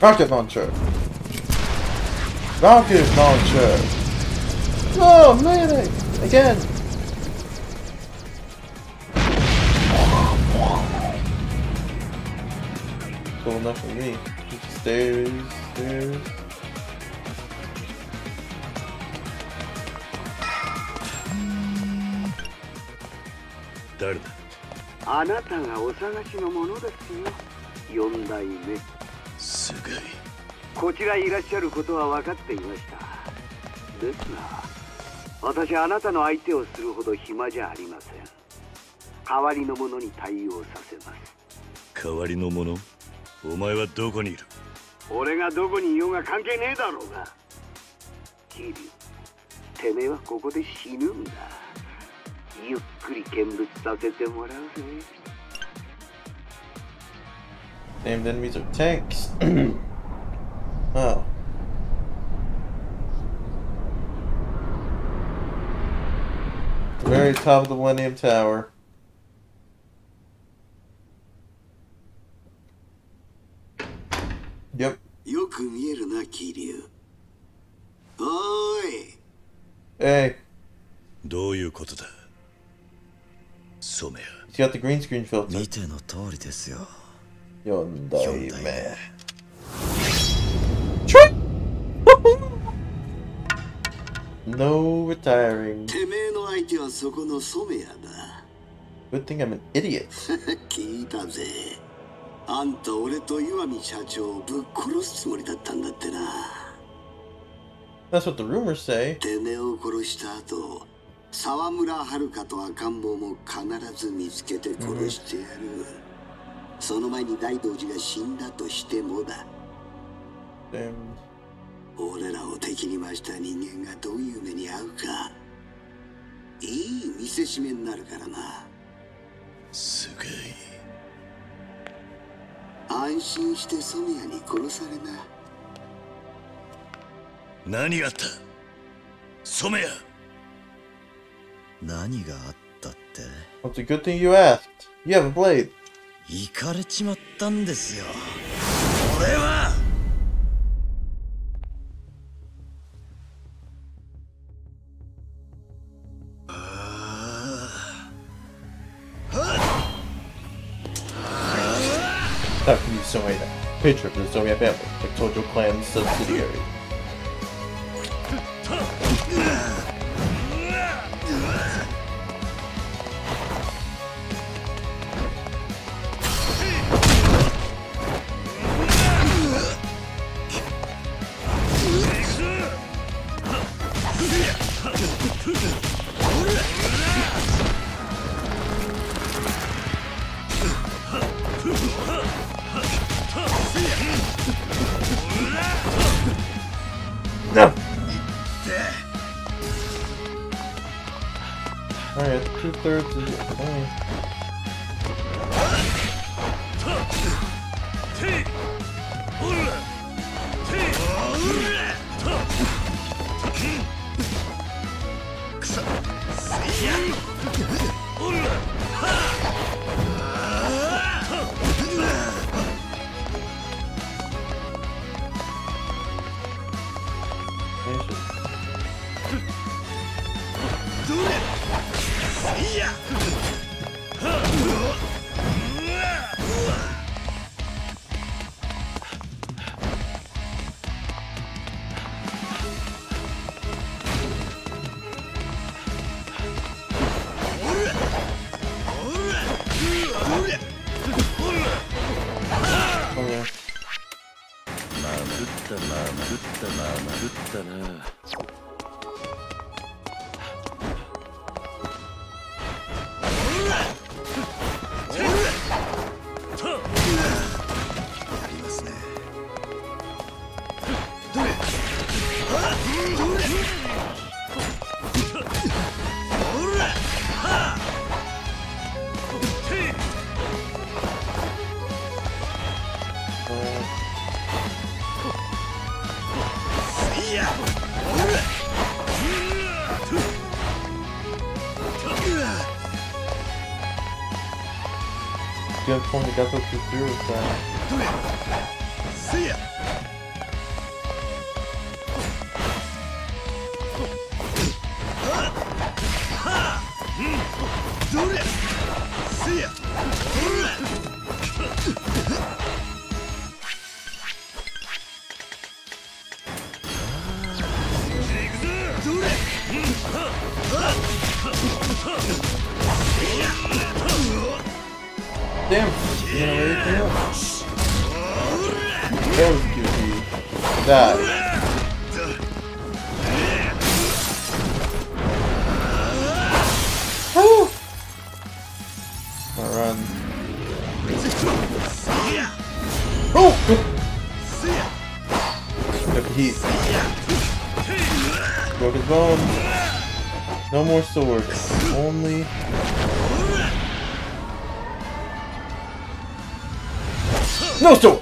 Rocket launcher! Rocket launcher! Oh, mayday! Again! Cool enough for me. Stairs, stairs. 誰だ？あなたがお探しのものですよ。四代目。すごい。こちらいらっしゃることは分かっていました。ですが私あなたの相手をするほど暇じゃありません。代わりの者に対応させます。代わりの者？お前はどこにいる？俺がどこにいようが関係ねえだろうがキリてめえはここで死ぬんだゆっくり見物させてもらうぜ Named enemies are tanks. *clears throat* oh. Very top of the Millennium Tower. got the green screen filter. 見ての通りですよ。 Yondai man. No retiring. てめえの相手はそこの染谷だ。 Good thing I'm an idiot. *laughs* 聞いたぜ。あんた俺と岩見社長をぶっ殺すつもりだったんだってな。 That's what the rumors say. てめえを殺した後、 沢村遥と赤ん坊も必ず見つけて殺してやる。その前に大道寺が死んだとしてもだ。Damn. 俺らを敵に回した人間がどういう目に遭うか。いい見せしめになるからな。すごい安心して染谷に殺されな。何があった？染谷何 があったって What's a good thing you asked? You have a blade. 行かれちまったんですよ。俺はあ How can you Somia? Picture of the Somia family, the Tojo clan's subsidiary. Good point, got those two through with that. See ya! See ya! Damn! That was QT. That. More swords. Only No sword!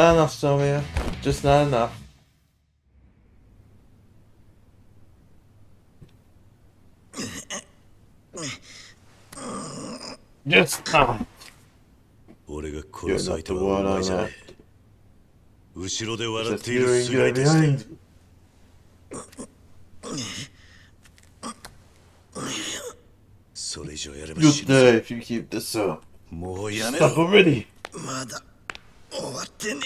Not enough, Sylvia. Just not enough. Just not. 俺が殺す相手はお前じゃない後ろで笑っ Just ている hearing 菅井 you たちだ behind. それ以上やれば You'll 死ぬ die if you keep this up. もうやめ Stop ろ already. まだ 終わってね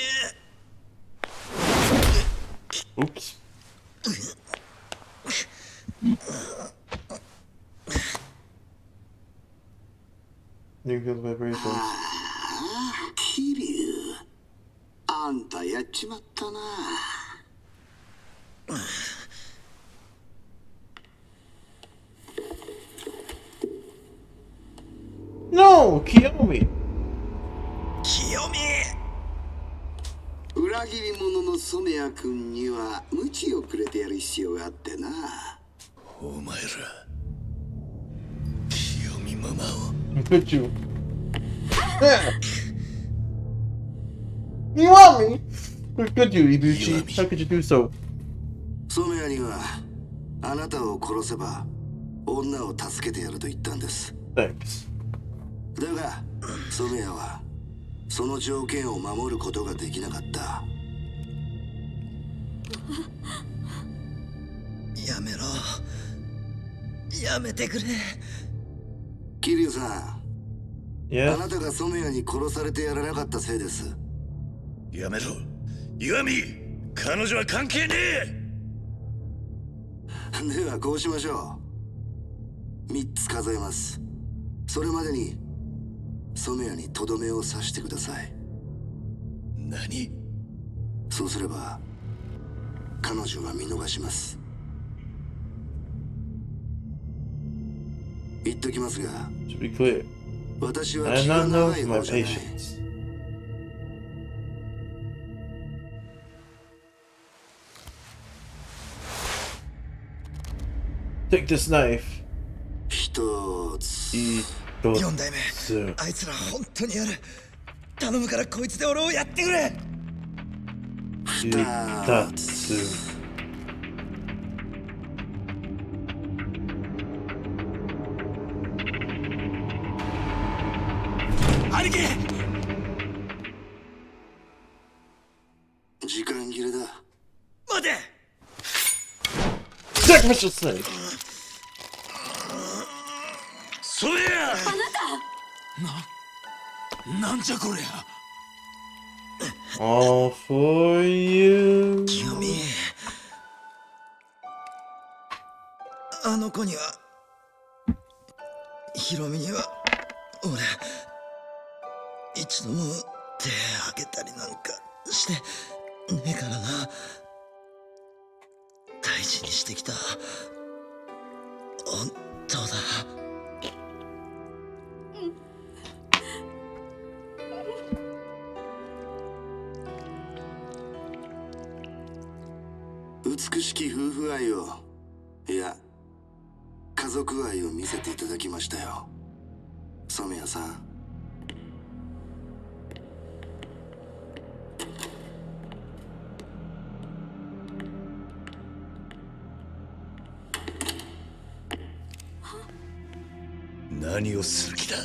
Oops. You feel the vibrations. 桐生あんたやっちまったな No! Kiyomi! 清美 裏切り者の染谷君には鞭をくれてやる必要があってなお前ら清美ママを Could you? you want me? How could you, Ibuchi? How could you do so? 染谷にはあなたを殺せば女を助けてやると言ったんです Thanks. だが染谷はその条件を守ることができなかった。やめろ。やめてくれ。桐生さん。Yes? あなたが染谷に殺されてやらなかったせいです。やめろ。岩見彼女は関係ねえ。ではこうしましょう。3つ数えます。それまでに染谷にとどめを刺してください。何？そうすれば彼女は見逃します。言っときますが私は気が長い方じゃない. Take つ4代目あいつら本当にやる。頼むからこいつで俺をやってくれ。二つ。兄貴！時間切れだ。待てな、なんじゃこりゃ。All for you. 清美。あの子にはヒロミには俺一度も手あげたりなんかしてねえからな大事にしてきた。本当だ美しき夫婦愛を。いや家族愛を見せていただきましたよ。染谷さん。何をする気だ？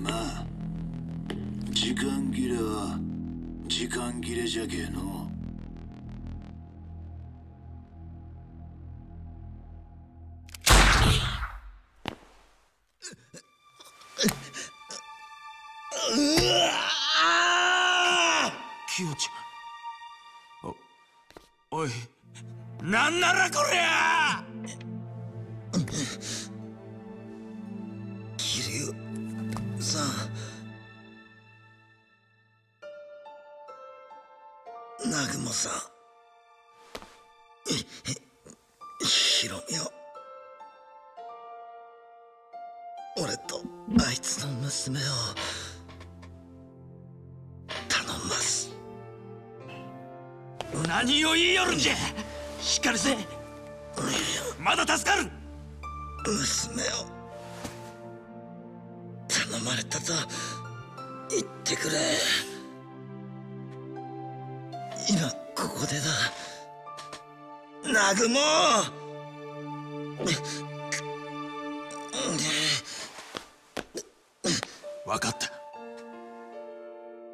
まあ時間切れは時間切れじゃけえの分かった。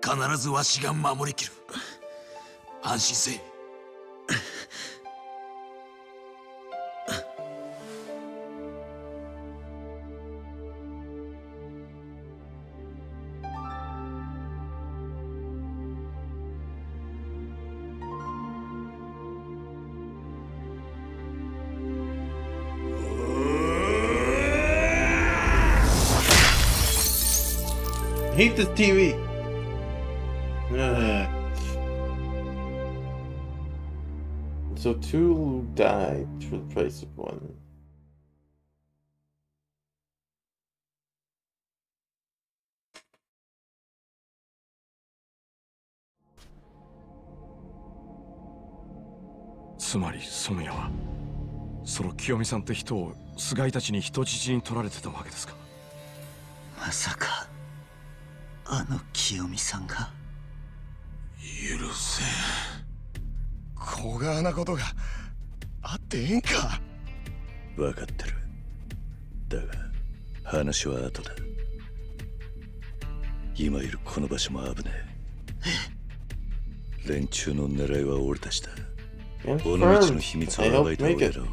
必ずわしが守りきる。安心せえ「this TV!」. So two died for the price of one. つまり染谷はその清美さんって人を菅井たちに人質に取られてたわけですかまさかあの清美さんが。許せ小川なことがあってええんか。分かってる。だが話は後だ。今いるこの場所も危ねえ。連中の狙いは俺たちだ。尾道の秘密を暴いた俺らを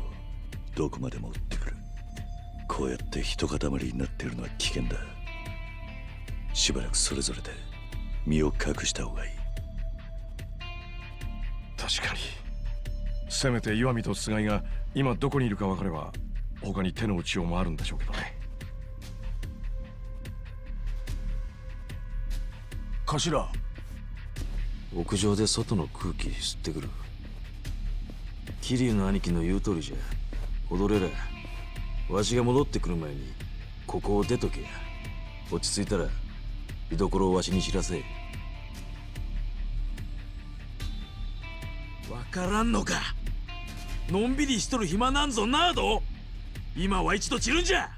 どこまでも追ってくる。こうやって一塊になっているのは危険だしばらくそれぞれで身を隠した方がいい。確かに。せめて岩見と菅井が今どこにいるか分かれば他に手の打ちようもあるんでしょうけどね。頭。屋上で外の空気吸ってくる。桐生の兄貴の言う通りじゃ。踊れらわしが戻ってくる前にここを出とけ。や落ち着いたら居所をわしに知らせ。わからんのか。のんびりしとる暇なんぞなど。今は一度散るんじゃ。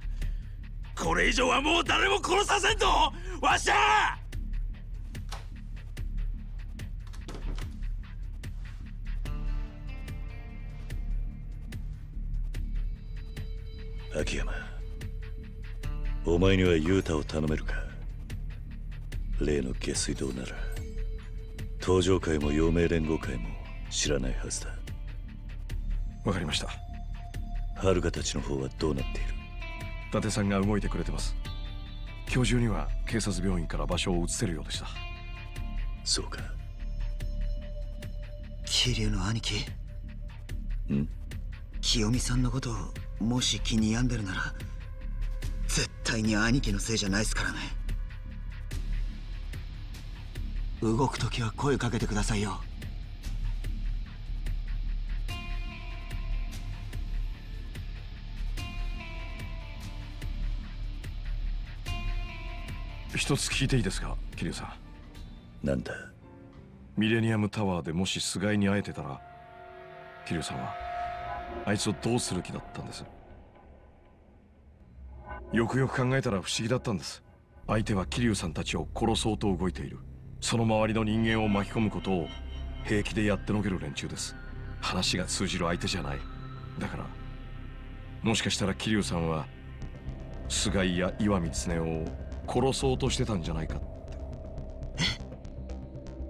これ以上はもう誰も殺させんとわしゃ。秋山お前には雄太を頼めるか。例の下水道なら登場会も陽明連合会も知らないはずだ。わかりました。遥たちの方はどうなっている？伊達さんが動いてくれてます。今日中には警察病院から場所を移せるようでした。そうか。桐生の兄貴？ん？清美さんのことをもし気に病んでるなら絶対に兄貴のせいじゃないですからね動く時は声かけてくださいよ。一つ聞いていいですか桐生さん。なんだ？ミレニアムタワーでもし菅井に会えてたら桐生さんはあいつをどうする気だったんです？よくよく考えたら不思議だったんです。相手は桐生さんたちを殺そうと動いているその周りの人間を巻き込むことを平気でやってのける連中です。話が通じる相手じゃない。だからもしかしたら桐生さんは菅井や岩見恒を殺そうとしてたんじゃないかっ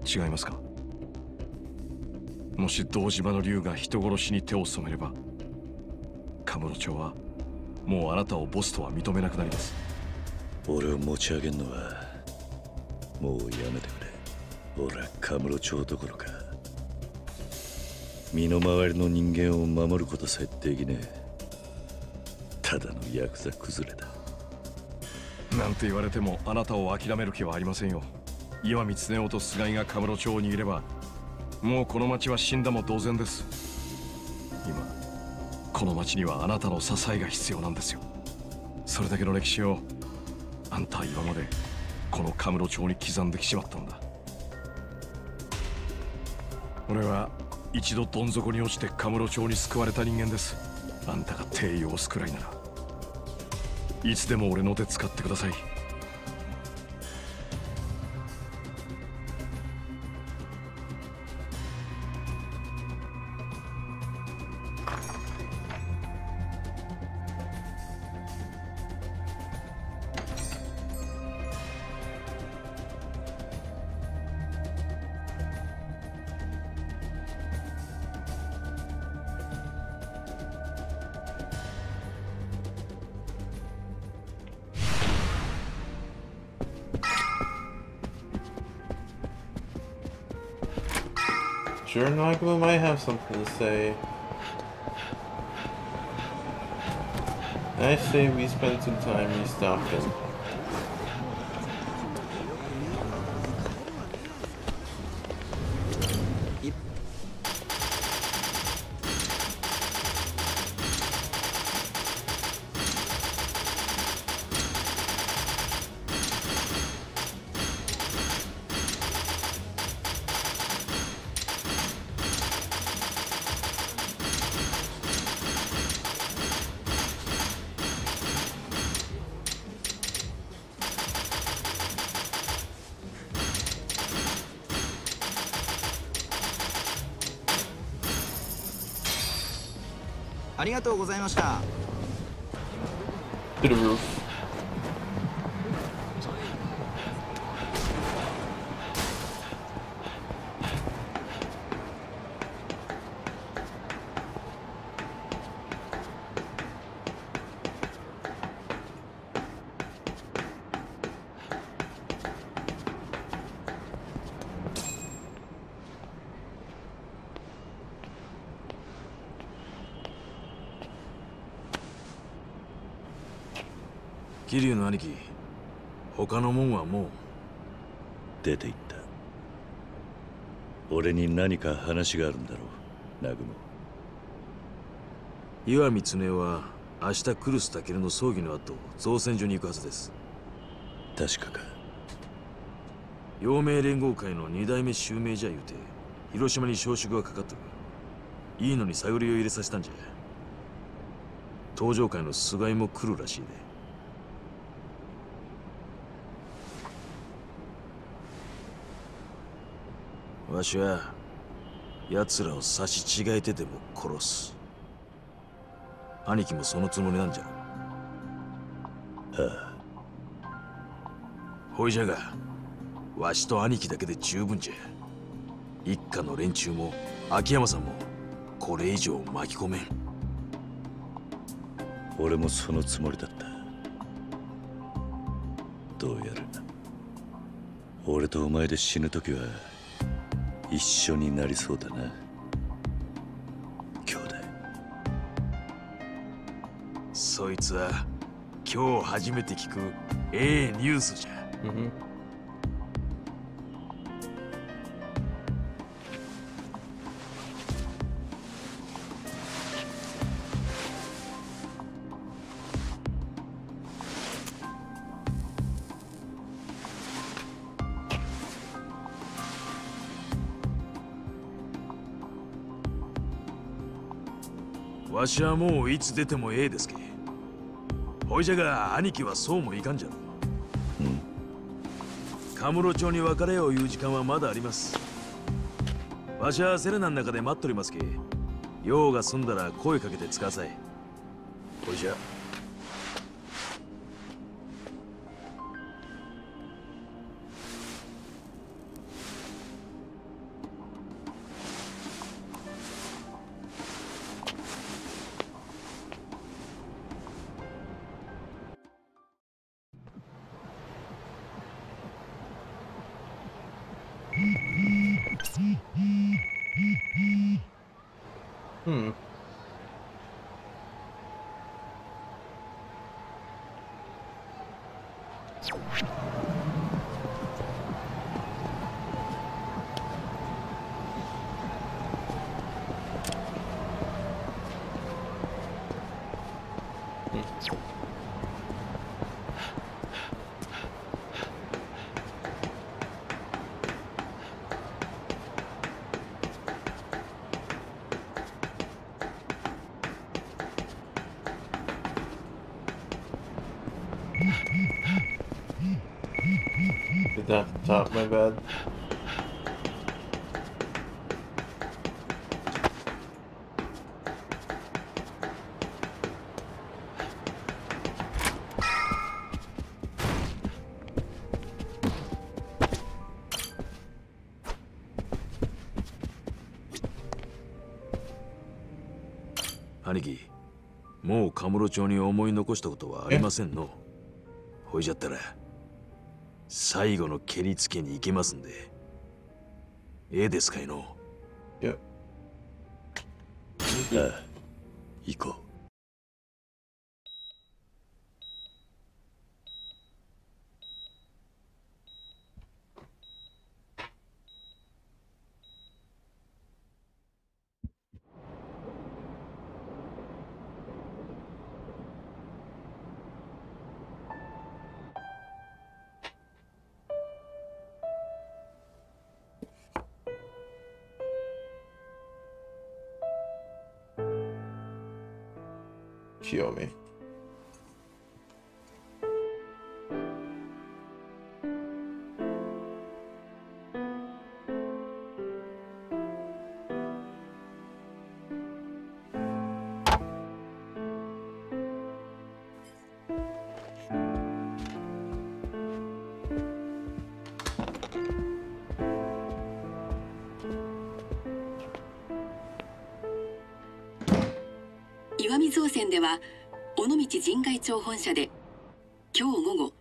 て。違いますか？もし堂島の竜が人殺しに手を染めればカムロ町はもうあなたをボスとは認めなくなります。俺を持ち上げんのはもうやめてくれ。俺はカムロ町どころか。身の回りの人間を守ることさえできねえ。ただのヤクザ崩れだ。なんて言われてもあなたを諦める気はありませんよ。岩見恒夫と菅井がカムロ町にいればもうこの町は死んだも同然です。今この町にはあなたの支えが必要なんですよ。それだけの歴史をあんたは今までこのカムロ町に刻んできちまったんだ。俺は一度どん底に落ちてカムロ町に救われた人間です。あんたが帝王を救くらいならいつでも俺の手使ってください。Something to say. I say we spend some time restocking. の兄貴他のもんはもう。出て行った。俺に何か話があるんだろう南雲。岩見恒夫は明日クルスタケルの葬儀の後造船所に行くはずです。確かか。陽明連合会の二代目襲名じゃ言うて広島に招集がかかってる。いいのに探りを入れさせたんじゃ。登場会の菅井も来るらしいで。わしは奴らを刺し違えてでも殺す。兄貴もそのつもりなんじゃろ？ああ。ほいじゃがわしと兄貴だけで十分じゃ。一家の連中も秋山さんもこれ以上巻き込めん。俺もそのつもりだった。どうやら。俺とお前で死ぬ時は一緒になりそうだな。兄弟。そいつは今日初めて聞くええニュースじゃ、わしはもういつ出てもええですけほいじゃが兄貴はそうもいかんじゃろカムロ町に別れよういう時間はまだあります。わしはセレナの中で待っとりますけ用が済んだら声かけてつかさい。ほいじゃ。That at the top of my bed.「兄貴もうカムロ町に思い残したことはありませんのほいじゃったら最後の蹴りつけに行けますんで。ええですかいのいや。ああ行こう岩見造船では尾道神外町本社で今日午後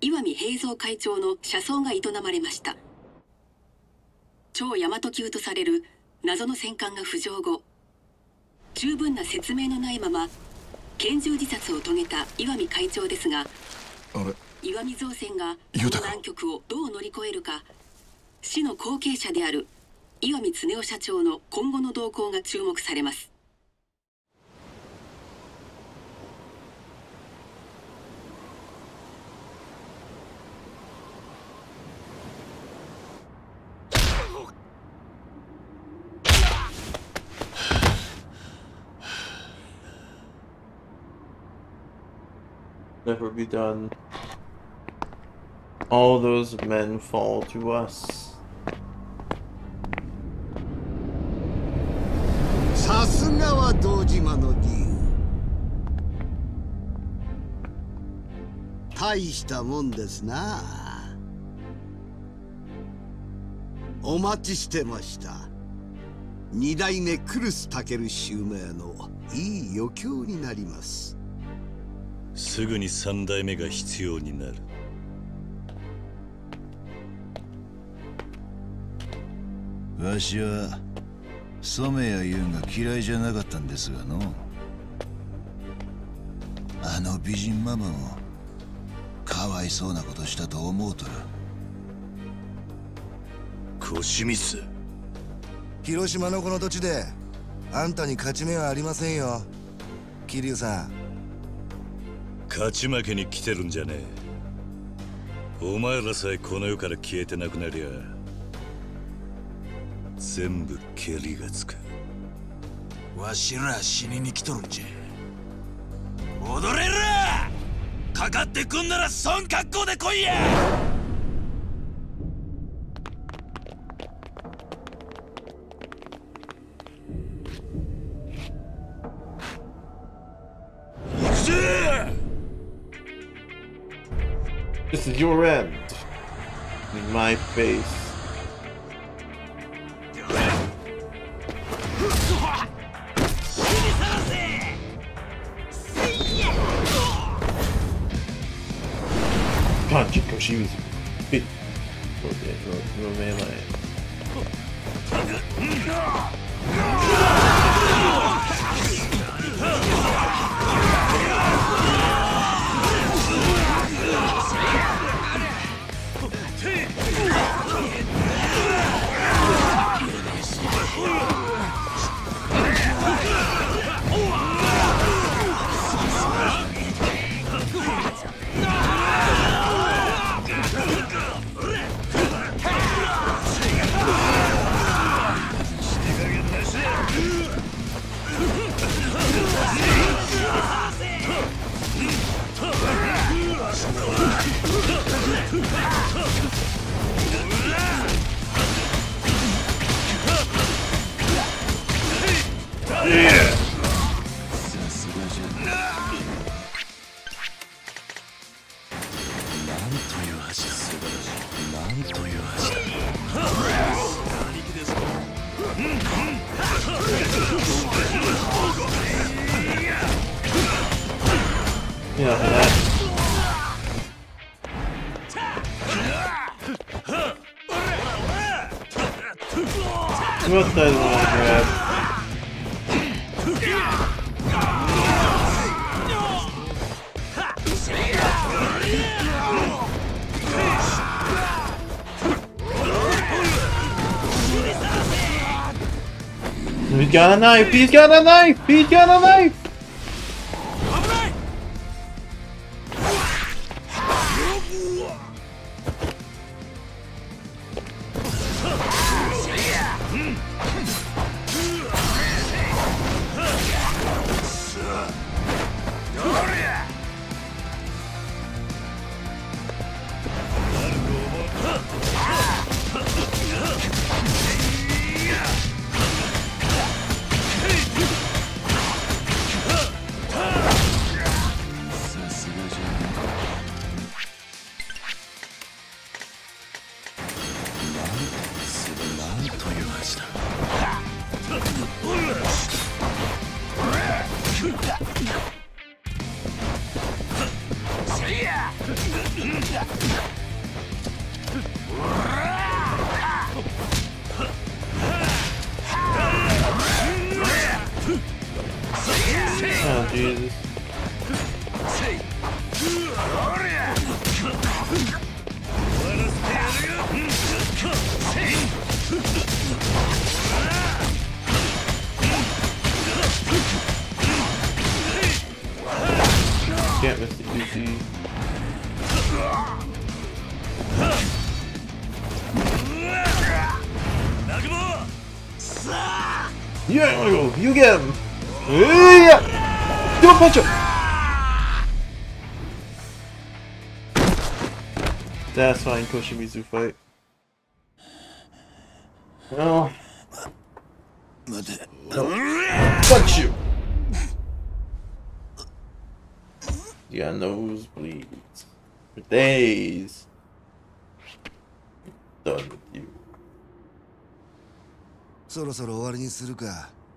岩見平蔵会長の車窓が営まれました。超大和級とされる謎の戦艦が浮上後十分な説明のないまま拳銃自殺を遂げた岩見会長ですが岩見造船がこの難局をどう乗り越えるか市の後継者である岩見恒夫社長の今後の動向が注目されます Never be done. All those men fall to us. さすがは堂島の竜大したもんですなお待ちしてました二代目クルスタケル襲名のいい余興になりますすぐに三代目が必要になる。わしは染谷優が嫌いじゃなかったんですがの。あの美人ママもかわいそうなことしたと思うとる。腰ミス。広島のこの土地であんたに勝ち目はありませんよ。桐生さん勝ち負けに来てるんじゃねえ。お前らさえこの世から消えてなくなりゃ全部蹴りがつく。わしら死にに来とるんじゃ。踊れる!かかってくんならそん格好で来いや! Your end. In my face. Punch it, got a knife! He's got a knife! He's got a knife! you get him. Yeah, don't punch him. That's fine, Koshimizu fight. No. No. *laughs* Punch you. You got nosebleeds for days. Done with you. そろそろ終わりにするか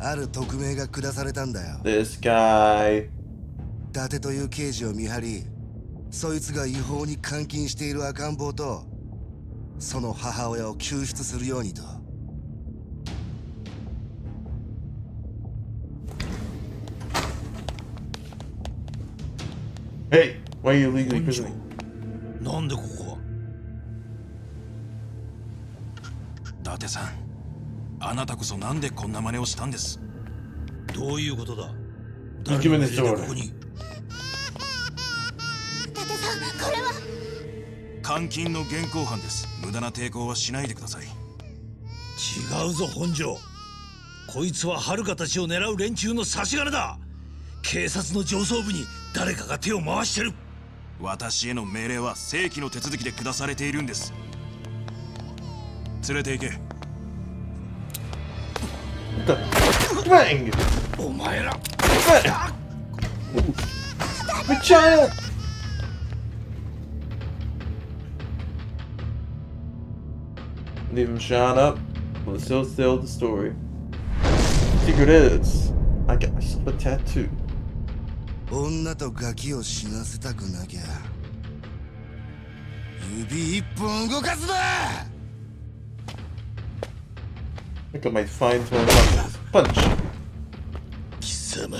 ある匿名が下されたんだよ。This guy. 伊達という刑事を見張りそいつが違法に監禁している赤ん坊とその母親を救出するようにと。Hey, why are you illegally imprisoning? なんでここ伊達さんあなたこそなんでこんな真似をしたんです？どういうことだ？to の命令で her. ここに？伊達さんこれは。監禁の現行犯です。無駄な抵抗はしないでください。違うぞ本庄こいつは遥たちを狙う連中の差し金だ。警察の上層部に誰かが手を回してる。私への命令は正規の手続きで下されているんです。連れて行け Bang! お前ら Bang! My child! Leave him shot up. Let's still tell the story. Secret is, I got myself a tattoo. 女とガキを死なせたくなきゃ指一本動かすな I got my fine twin punch. 貴様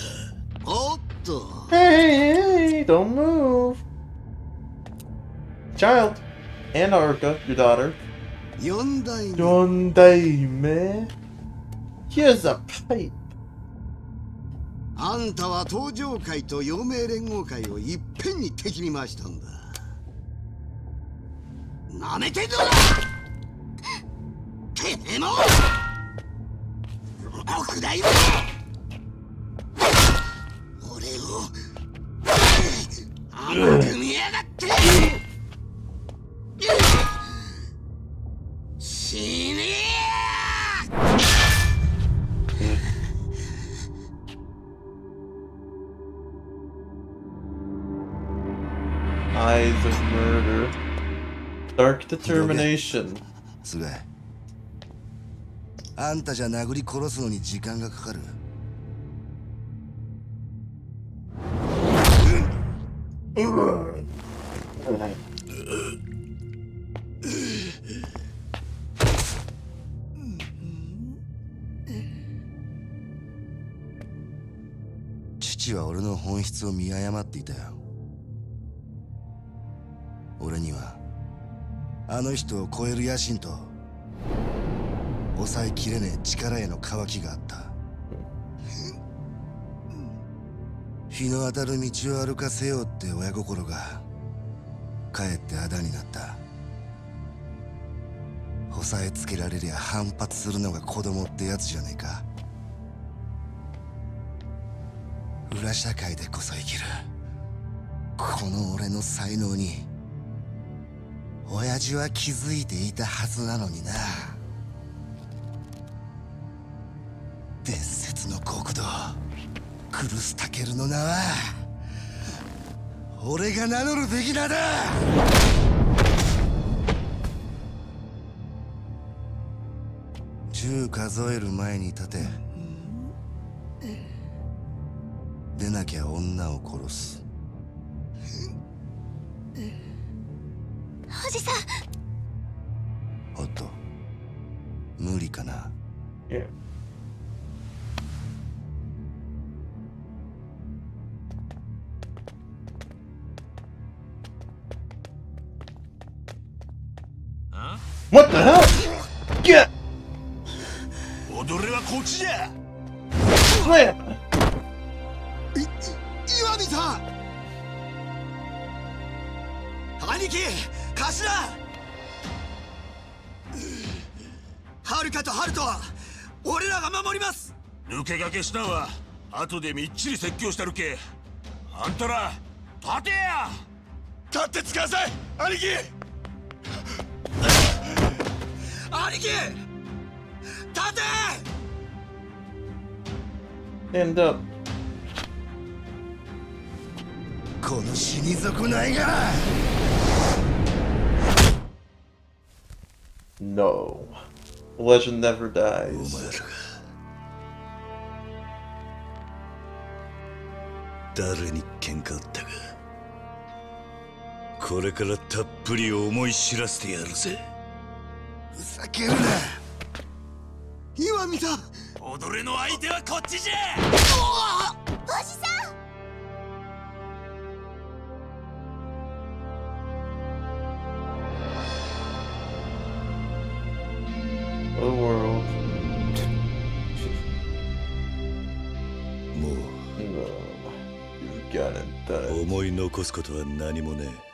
おっと Hey, hey, don't move. Child. And Arka, your daughter. 四代目 Don't die, man. Here's a pipe. あんたは東上会と陽明連合会をいっぺんに敵に回したんだなめてんのだてめえも *laughs* 奥大め俺を甘く見やがって死ね Eyes of murder. Dark determination. 菅井 あんたじゃ殴り殺すのに時間がかかる。父は俺の本質を見誤っていたよ。俺にはあの人を超える野心と抑えきれねえ力への渇きがあった。日の当たる道を歩かせようって親心がかえってあだになった。押さえつけられりゃ反発するのが子供ってやつじゃねえか。裏社会でこそ生きる。この俺の才能に親父は気づいていたはずなのにな。伝説の国土。クルスタケルの名は俺が名乗るべき名だ。10数える前に立て。出なきゃ女を殺す。おじさん。おっと。無理かな？Yeah. What the hell? Get! 踊れはこっちじゃ。Slam! 岩見さ。ん兄貴頭。はるかとハルトは俺らが守ります。抜け駆けしたんは後でみっちり説教したるけ。あんたら立てや。立ってつかなさい兄貴兄貴立て Stand up. この死に損ないが No. Legend never dies. 誰に喧嘩売ったかこれからたっぷり思い知らせてやるぜふざけるな。岩見さん踊れの相手はこっちじゃ。おじさん.思い残すことは何もねえ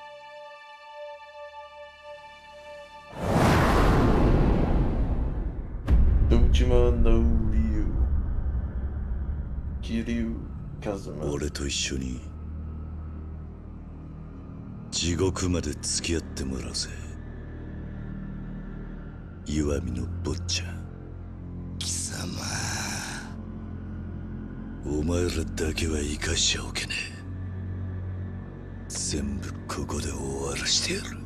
俺と一緒に地獄まで付き合ってもらうぜ。岩見の坊ちゃん。貴様。お前らだけは生かしちゃおけねえ。全部ここで終わらしてやる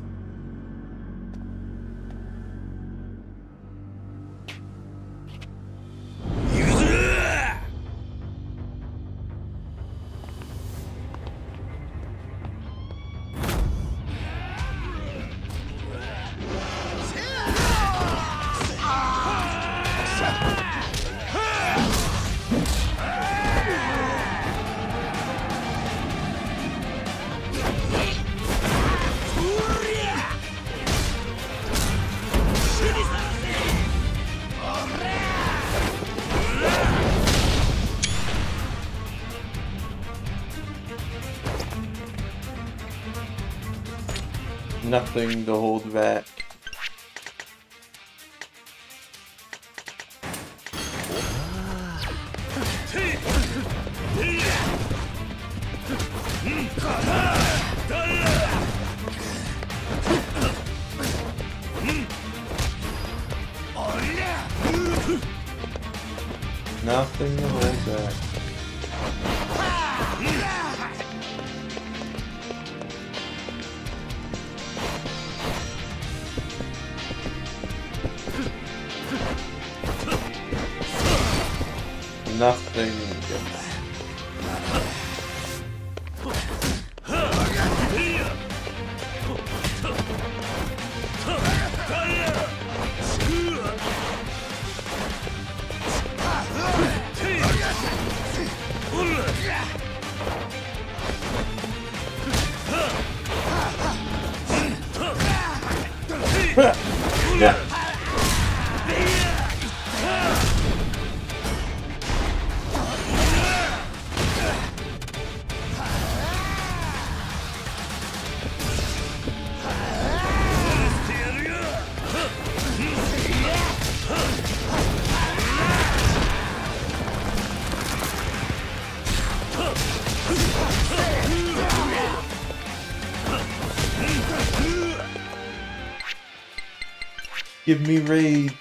Nothing to hold back. Give me rage.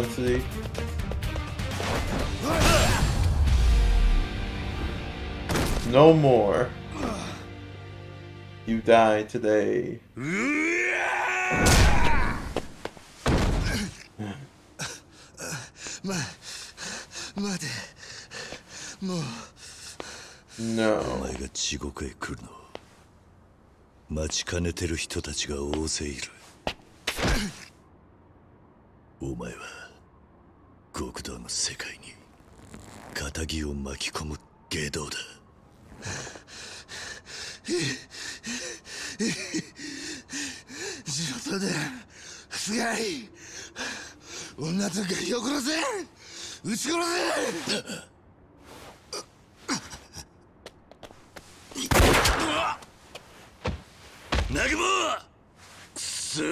Nancy. No more. You die today. ま、待て。もう。No. お前が地獄へ来るの待ちかねてる人たちが大勢いるお前は世界に仇を巻き込む外道だ。地元ですがい女とガキを殺せ撃ち殺せ。ナグモくそ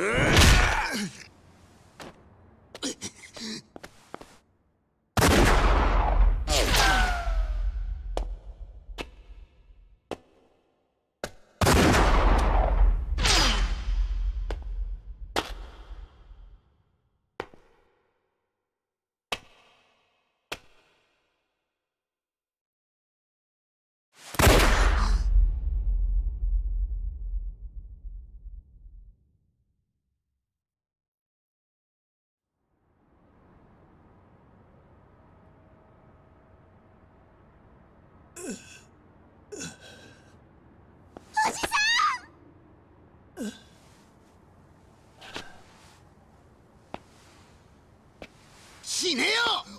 死ねよ。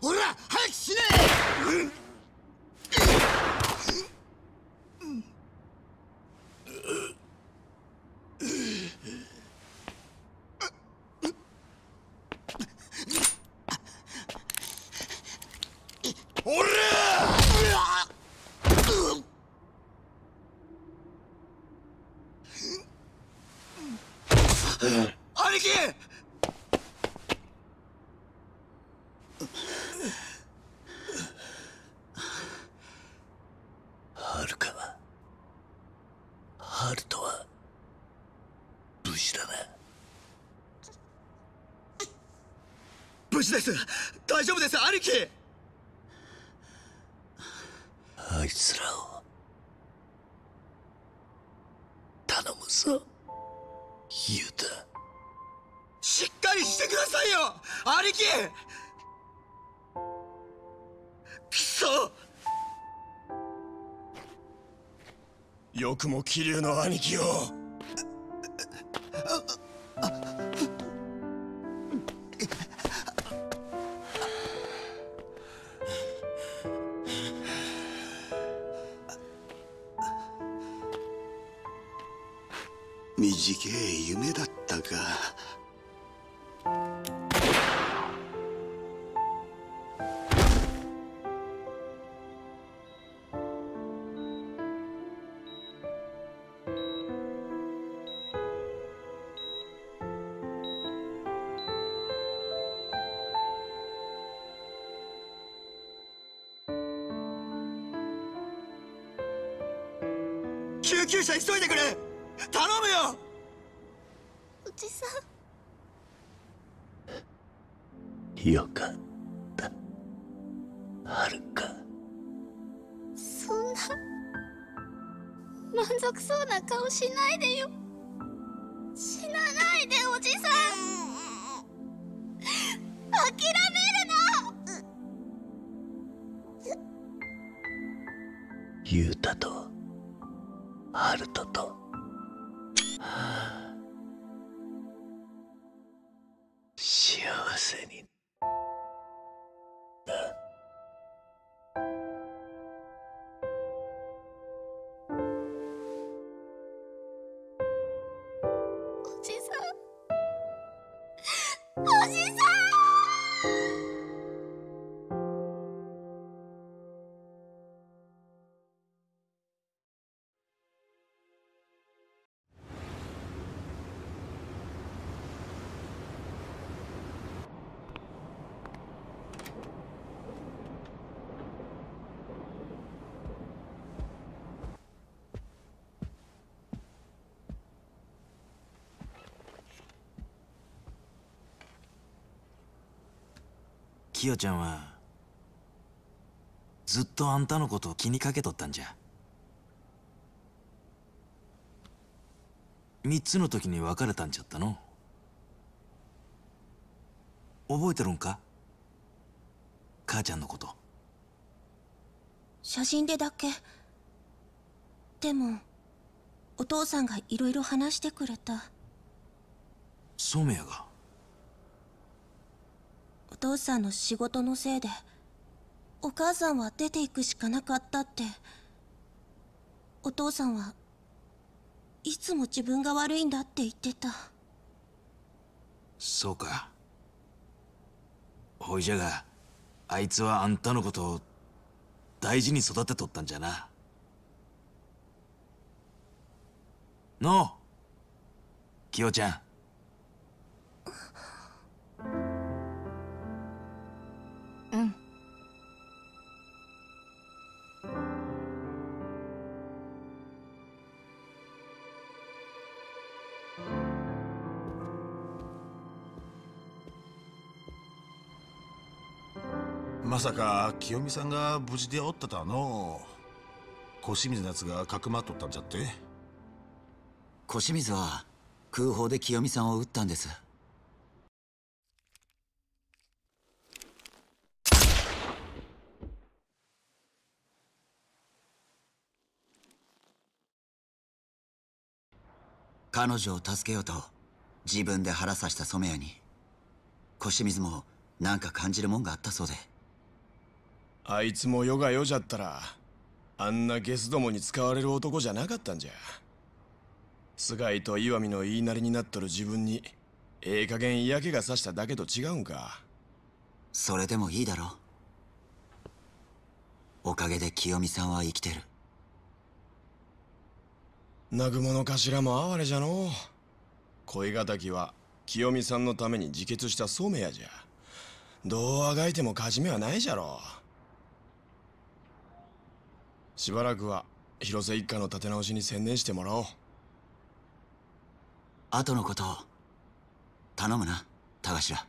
ほら早く死ねおら兄貴はるかはハルトは無事だなです。大丈夫です。兄貴。あいつらを。頼むぞ。ユタしっかりしてくださいよ。兄貴。くそ。よくも桐生の兄貴を救急車急いでくれ。頼むよ。おじさん。よかった。はるか。そんな満足そうな顔しないでよ。死なないでおじさん。諦めキヨちゃんはずっとあんたのことを気にかけとったんじゃ。三つの時に別れたんじゃったの。覚えてるんか？母ちゃんのこと。写真でだけ。でもお父さんがいろいろ話してくれた。染谷がお父さんの仕事のせいでお母さんは出ていくしかなかったって。お父さんはいつも自分が悪いんだって言ってた。そうか。ほいじゃがあいつはあんたのことを大事に育てとったんじゃな。のうキヨちゃん。うん。まさか清美さんが無事でおったとはの小清水のやつがかくまっとったんじゃって。小清水は空砲で清美さんを撃ったんです彼女を助けようと自分で腹刺した染谷に小清水もなんか感じるもんがあったそうで。あいつも世が世じゃったらあんなゲスどもに使われる男じゃなかったんじゃ。菅井と岩見の言いなりになっとる自分にええ加減嫌気がさしただけと違うんか。それでもいいだろおかげで清美さんは生きてる南雲の頭も哀れじゃのう。恋敵は清美さんのために自決した染谷じゃ。どうあがいても勝ち目はないじゃろう。しばらくは広瀬一家の立て直しに専念してもらおう。後のことを頼むな田頭。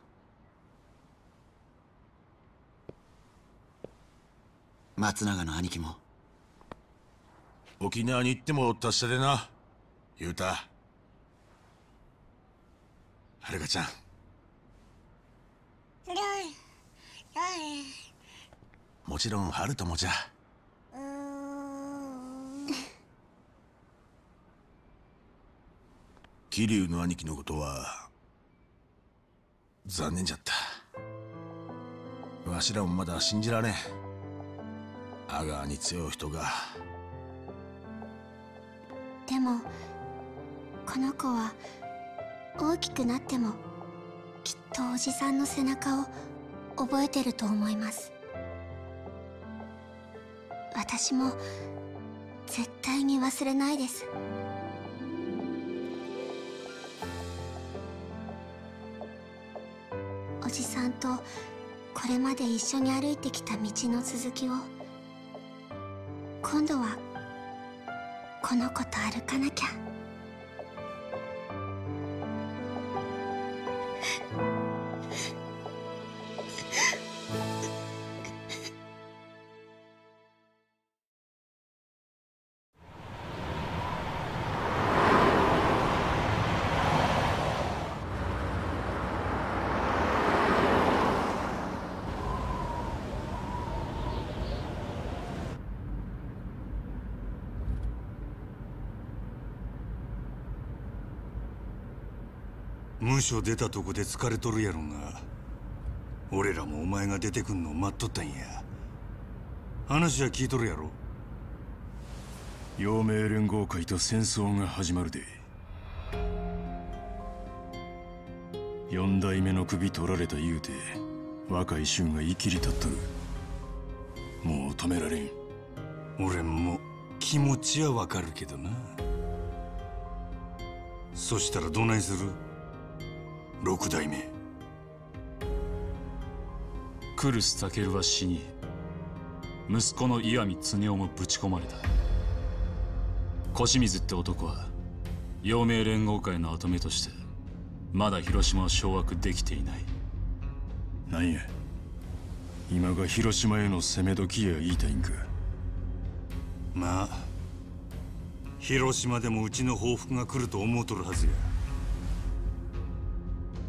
松永の兄貴も沖縄に行っても達者でな。言うたはるかちゃんもちろんハルトもじゃ。桐生の兄貴のことは残念じゃった。わしらもまだ信じられん。阿川に強い人がでもこの子は大きくなってもきっとおじさんの背中を覚えてると思います。私も絶対に忘れないです。おじさんとこれまで一緒に歩いてきた道の続きを今度はこの子と歩かなきゃ。無所出たとこで疲れとるやろが俺らもお前が出てくんの待っとったんや。話は聞いとるやろ。陽明連合会と戦争が始まるで。四代目の首取られた言うて若い衆が生きり立っとる。もう止められん。俺も気持ちはわかるけどな。そしたらどないする？六代目。クルスタケルは死に息子の岩見恒夫もぶち込まれた。小清水って男は陽明連合会の跡目としてまだ広島を掌握できていない。なんや今が広島への攻め時や言いたいんか。まあ広島でもうちの報復が来ると思うとるはずや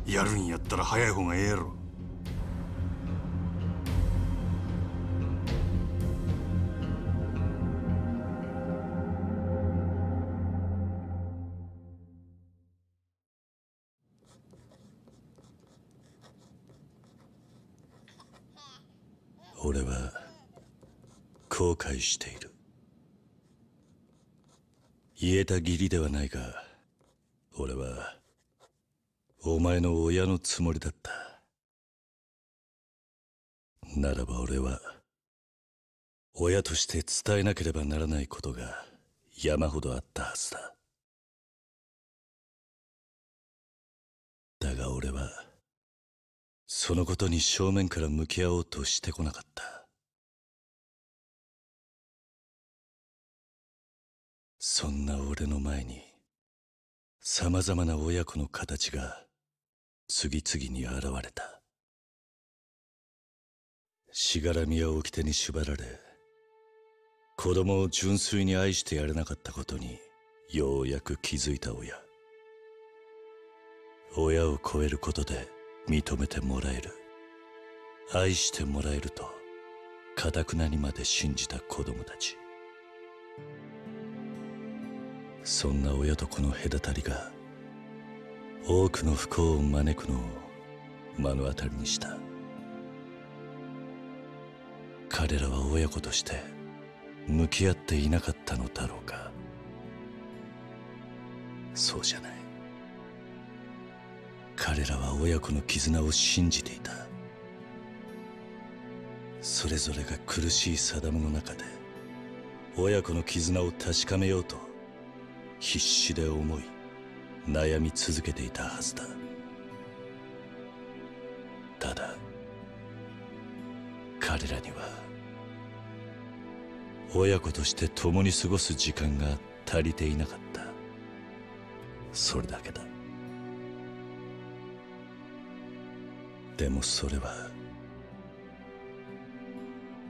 やるんやったら早い方がええやろ。俺は後悔している。言えた義理ではないがお前の親のつもりだった。ならば俺は親として伝えなければならないことが山ほどあったはずだ。だが俺はそのことに正面から向き合おうとしてこなかった。そんな俺の前に様々な親子の形が次々に現れた。しがらみや掟に縛られ子供を純粋に愛してやれなかったことにようやく気づいた親。親を超えることで認めてもらえる。愛してもらえるとかたくなにまで信じた子供たち。そんな親と子の隔たりが多くの不幸を招くのを目の当たりにした。彼らは親子として向き合っていなかったのだろうか。そうじゃない。彼らは親子の絆を信じていた。それぞれが苦しい定めの中で親子の絆を確かめようと必死で思い悩み続けていたはずだ。ただ彼らには親子として共に過ごす時間が足りていなかった。それだけだ。でもそれは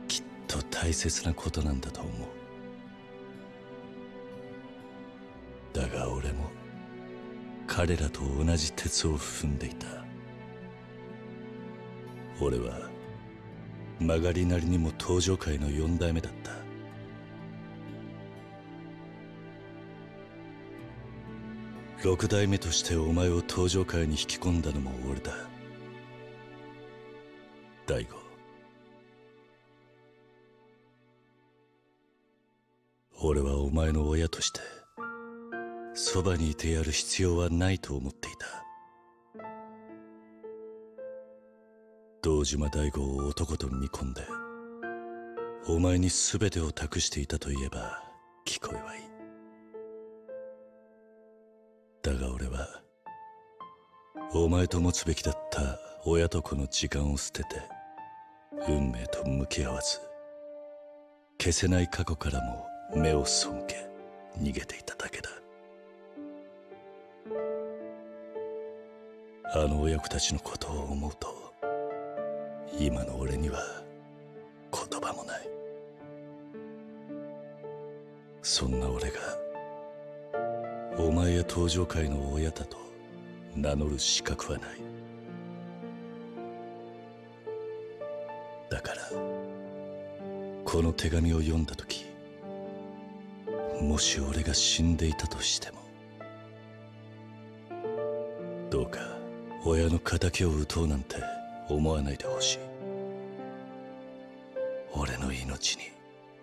きっと大切なことなんだと思う。だが俺も彼らと同じ鉄を踏んでいた。俺は曲がりなりにも登場界の四代目だった。六代目としてお前を登場界に引き込んだのも俺だ。大悟俺はお前の親としてそばにいてやる必要はないと思っていた。堂島大吾を男と見込んでお前に全てを託していたと言えば聞こえはいい。だが俺はお前と持つべきだった親と子の時間を捨てて運命と向き合わず消せない過去からも目を背け逃げていただけだ。あの親子たちのことを思うと今の俺には言葉もない。そんな俺がお前や登場界の親だと名乗る資格はない。だからこの手紙を読んだ時もし俺が死んでいたとしてもどうか親の敵を討とうなんて思わないでほしい。俺の命に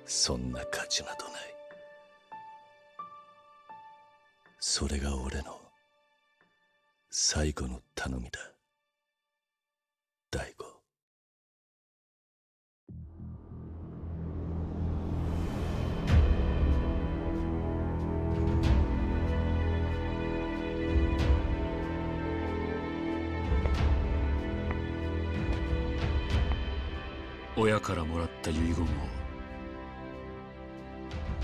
そんな価値などない。それが俺の最後の頼みだ。からもらった遺言を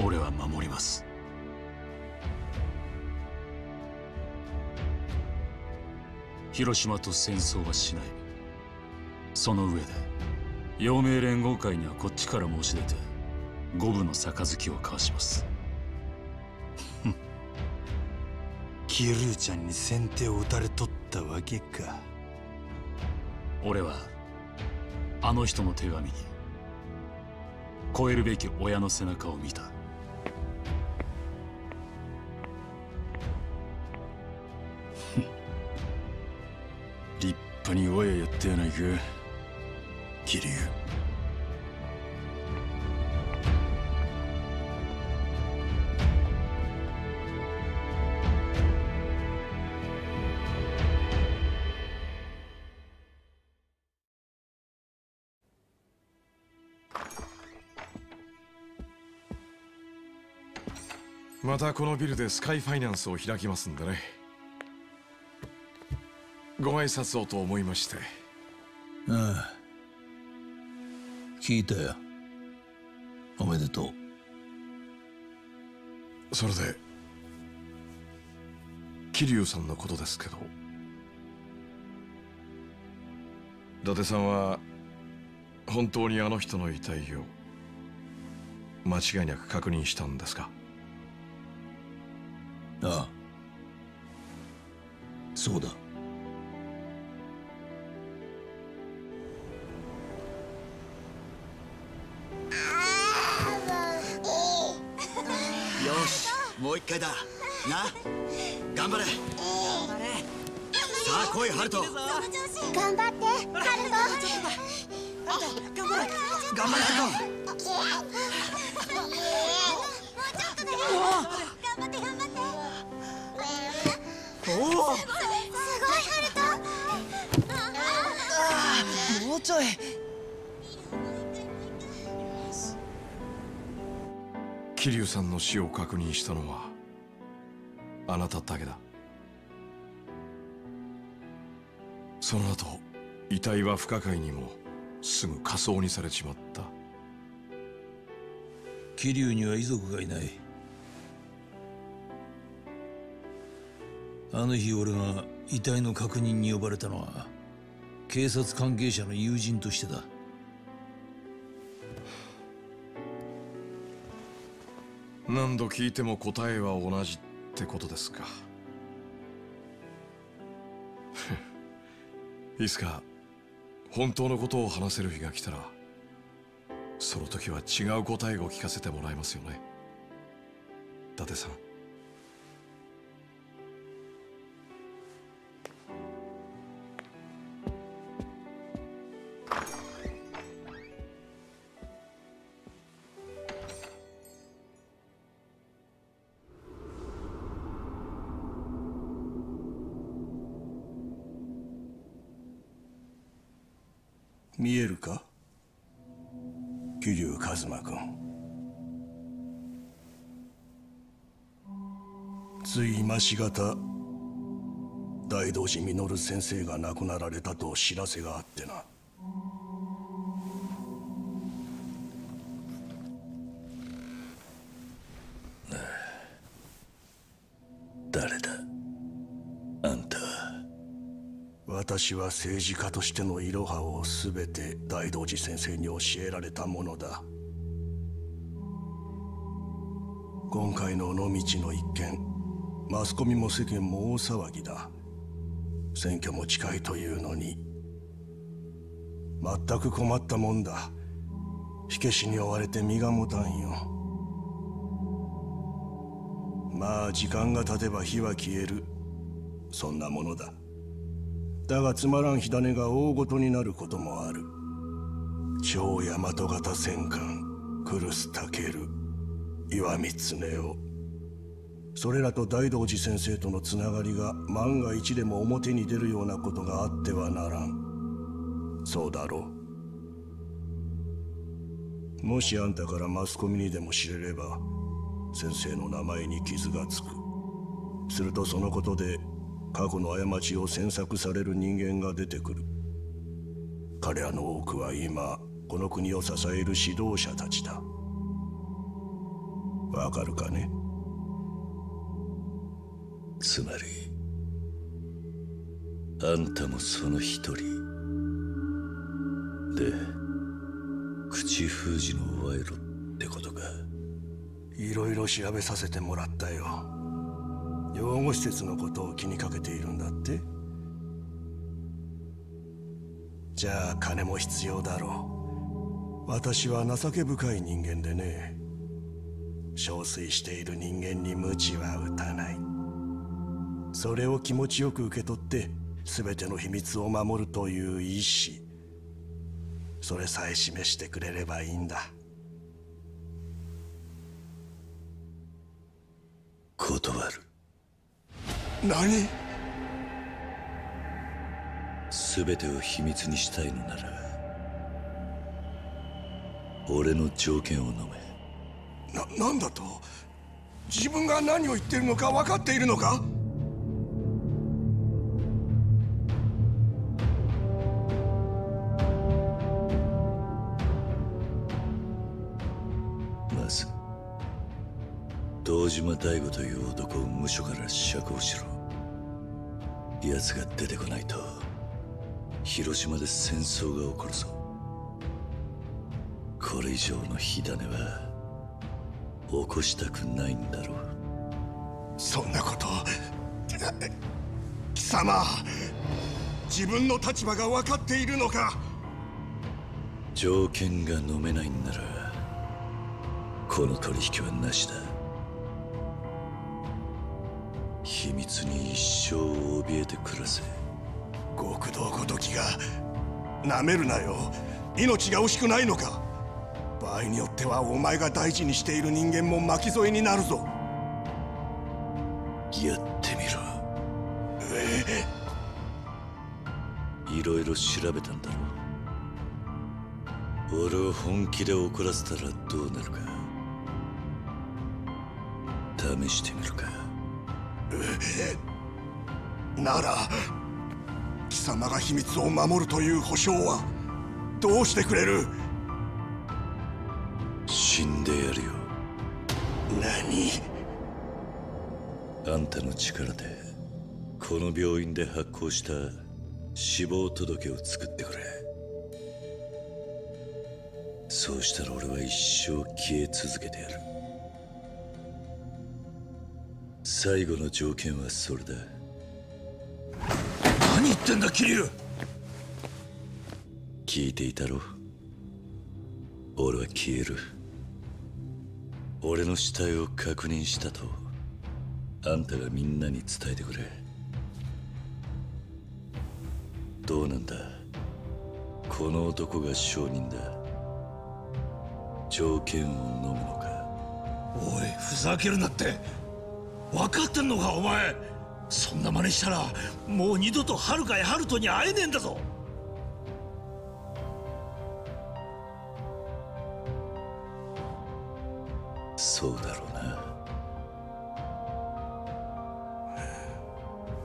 俺は守ります。広島と戦争はしない。その上で陽明連合会にはこっちから申し出て五分の杯を交わします。*laughs* キルーちゃんに先手を打たれとったわけか。俺はあの人の手紙に超えるべき親の背中を見た。立派に親やったやないか。桐生。またこのビルでスカイファイナンスを開きますんでね。ご挨拶をと思いまして。ああ。聞いたよ。おめでとう。それで桐生さんのことですけど。伊達さんは本当にあの人の遺体を間違いなく確認したんですか？ああ。そうだ。よしもう一回だ。な頑張れ。さあ来いハルト。頑張ってハルト。頑張れハルト。頑張って頑張って。おおすごいハルト。もうちょい。桐生さんの死を確認したのはあなただけだ。その後遺体は不可解にもすぐ火葬にされちまった。桐生には遺族がいないあの日俺が遺体の確認に呼ばれたのは警察関係者の友人としてだ。何度聞いても答えは同じってことですか。*laughs* いつか本当のことを話せる日が来たらその時は違う答えを聞かせてもらえますよね。伊達さん。しがた大道寺実先生が亡くなられたと知らせがあってな。誰だ？あんたは？私は政治家としてのいろはを全て大道寺先生に教えられたものだ。今回の尾道の一件マスコミも世間も大騒ぎだ。選挙も近いというのに。全く困ったもんだ。火消しに追われて身が持たんよ。まあ時間が経てば火は消える。そんなものだ。だがつまらん火種が大ごとになることもある。超大和型戦艦クルスタケル岩見恒夫。それらと大道寺先生とのつながりが万が一でも表に出るようなことがあってはならん。そうだろう。もしあんたからマスコミにでも知れれば先生の名前に傷がつく。するとそのことで過去の過ちを詮索される人間が出てくる。彼らの多くは今この国を支える指導者たちだ。わかるかね？つまりあんたもその一人。で口封じの賄賂ってことか。いろいろ調べさせてもらったよ。養護施設のことを気にかけているんだって。じゃあ金も必要だろう。私は情け深い人間でね。憔悴している人間に鞭は打たない。それを気持ちよく受け取って全ての秘密を守るという意志。それさえ示してくれればいいんだ。断る。何？全てを秘密にしたいのなら俺の条件を飲めな何だと？自分が何を言ってるのか分かっているのか？堂島大吾という男を無所から釈放しろ。奴が出てこないと広島で戦争が起こるぞ。これ以上の火種は起こしたくないんだろう。そんなこと貴様自分の立場が分かっているのか。条件が飲めないんならこの取引はなしだ秘密に一生を怯えて暮らせ。極道ごときがなめるなよ。命が惜しくないのか。場合によってはお前が大事にしている人間も巻き添えになるぞ。やってみろ。え？いろいろ調べたんだろ俺を本気で怒らせたらどうなるか。試してみるかなら貴様が秘密を守るという保証はどうしてくれる？死んでやるよ。何？あんたの力でこの病院で発行した死亡届を作ってくれ。そうしたら俺は一生消え続けてやる最後の条件はそれだ。何言ってんだ桐生聞いていたろ。俺は消える。俺の死体を確認したとあんたがみんなに伝えてくれ。どうなんだ？この男が証人だ。条件を飲むのか？おいふざけるなって分かってんのかお前。そんな真似したらもう二度と遥や春人に会えねえんだぞ。そうだろうな。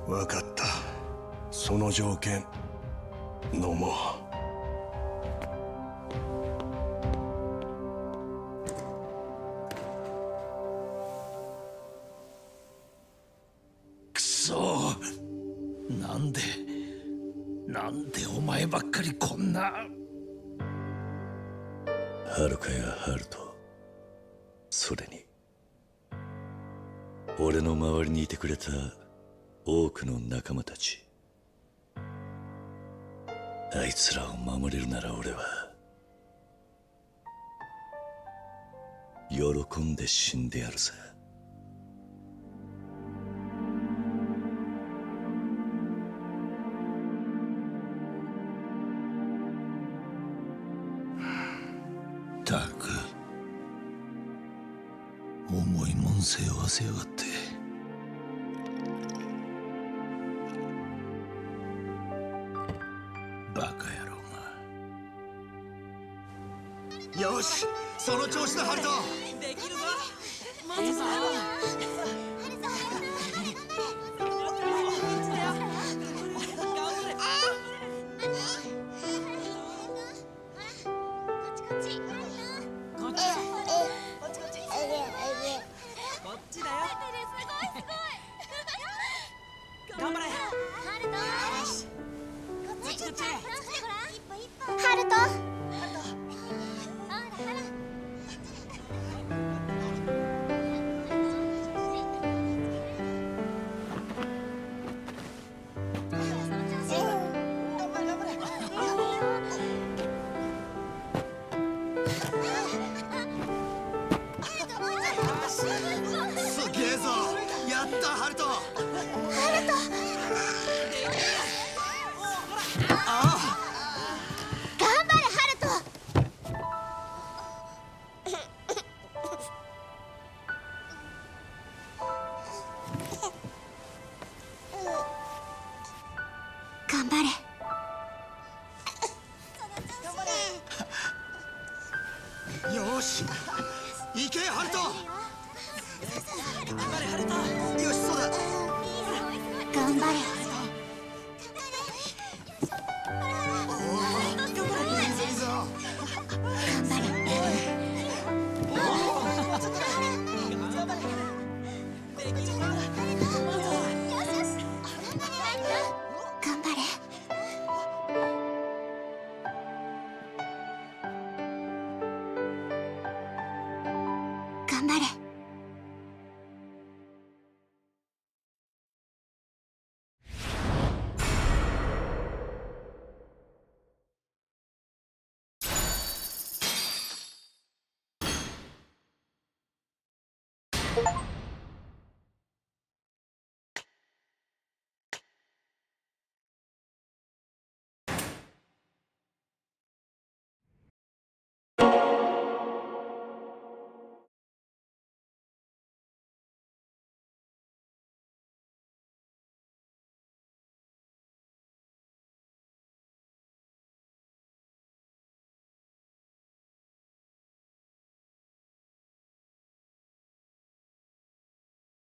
分かった。その条件。飲もうたち。あいつらを守れるなら俺は喜んで死んでやるさ。たく重いもん背負わせやがった。調子だハルト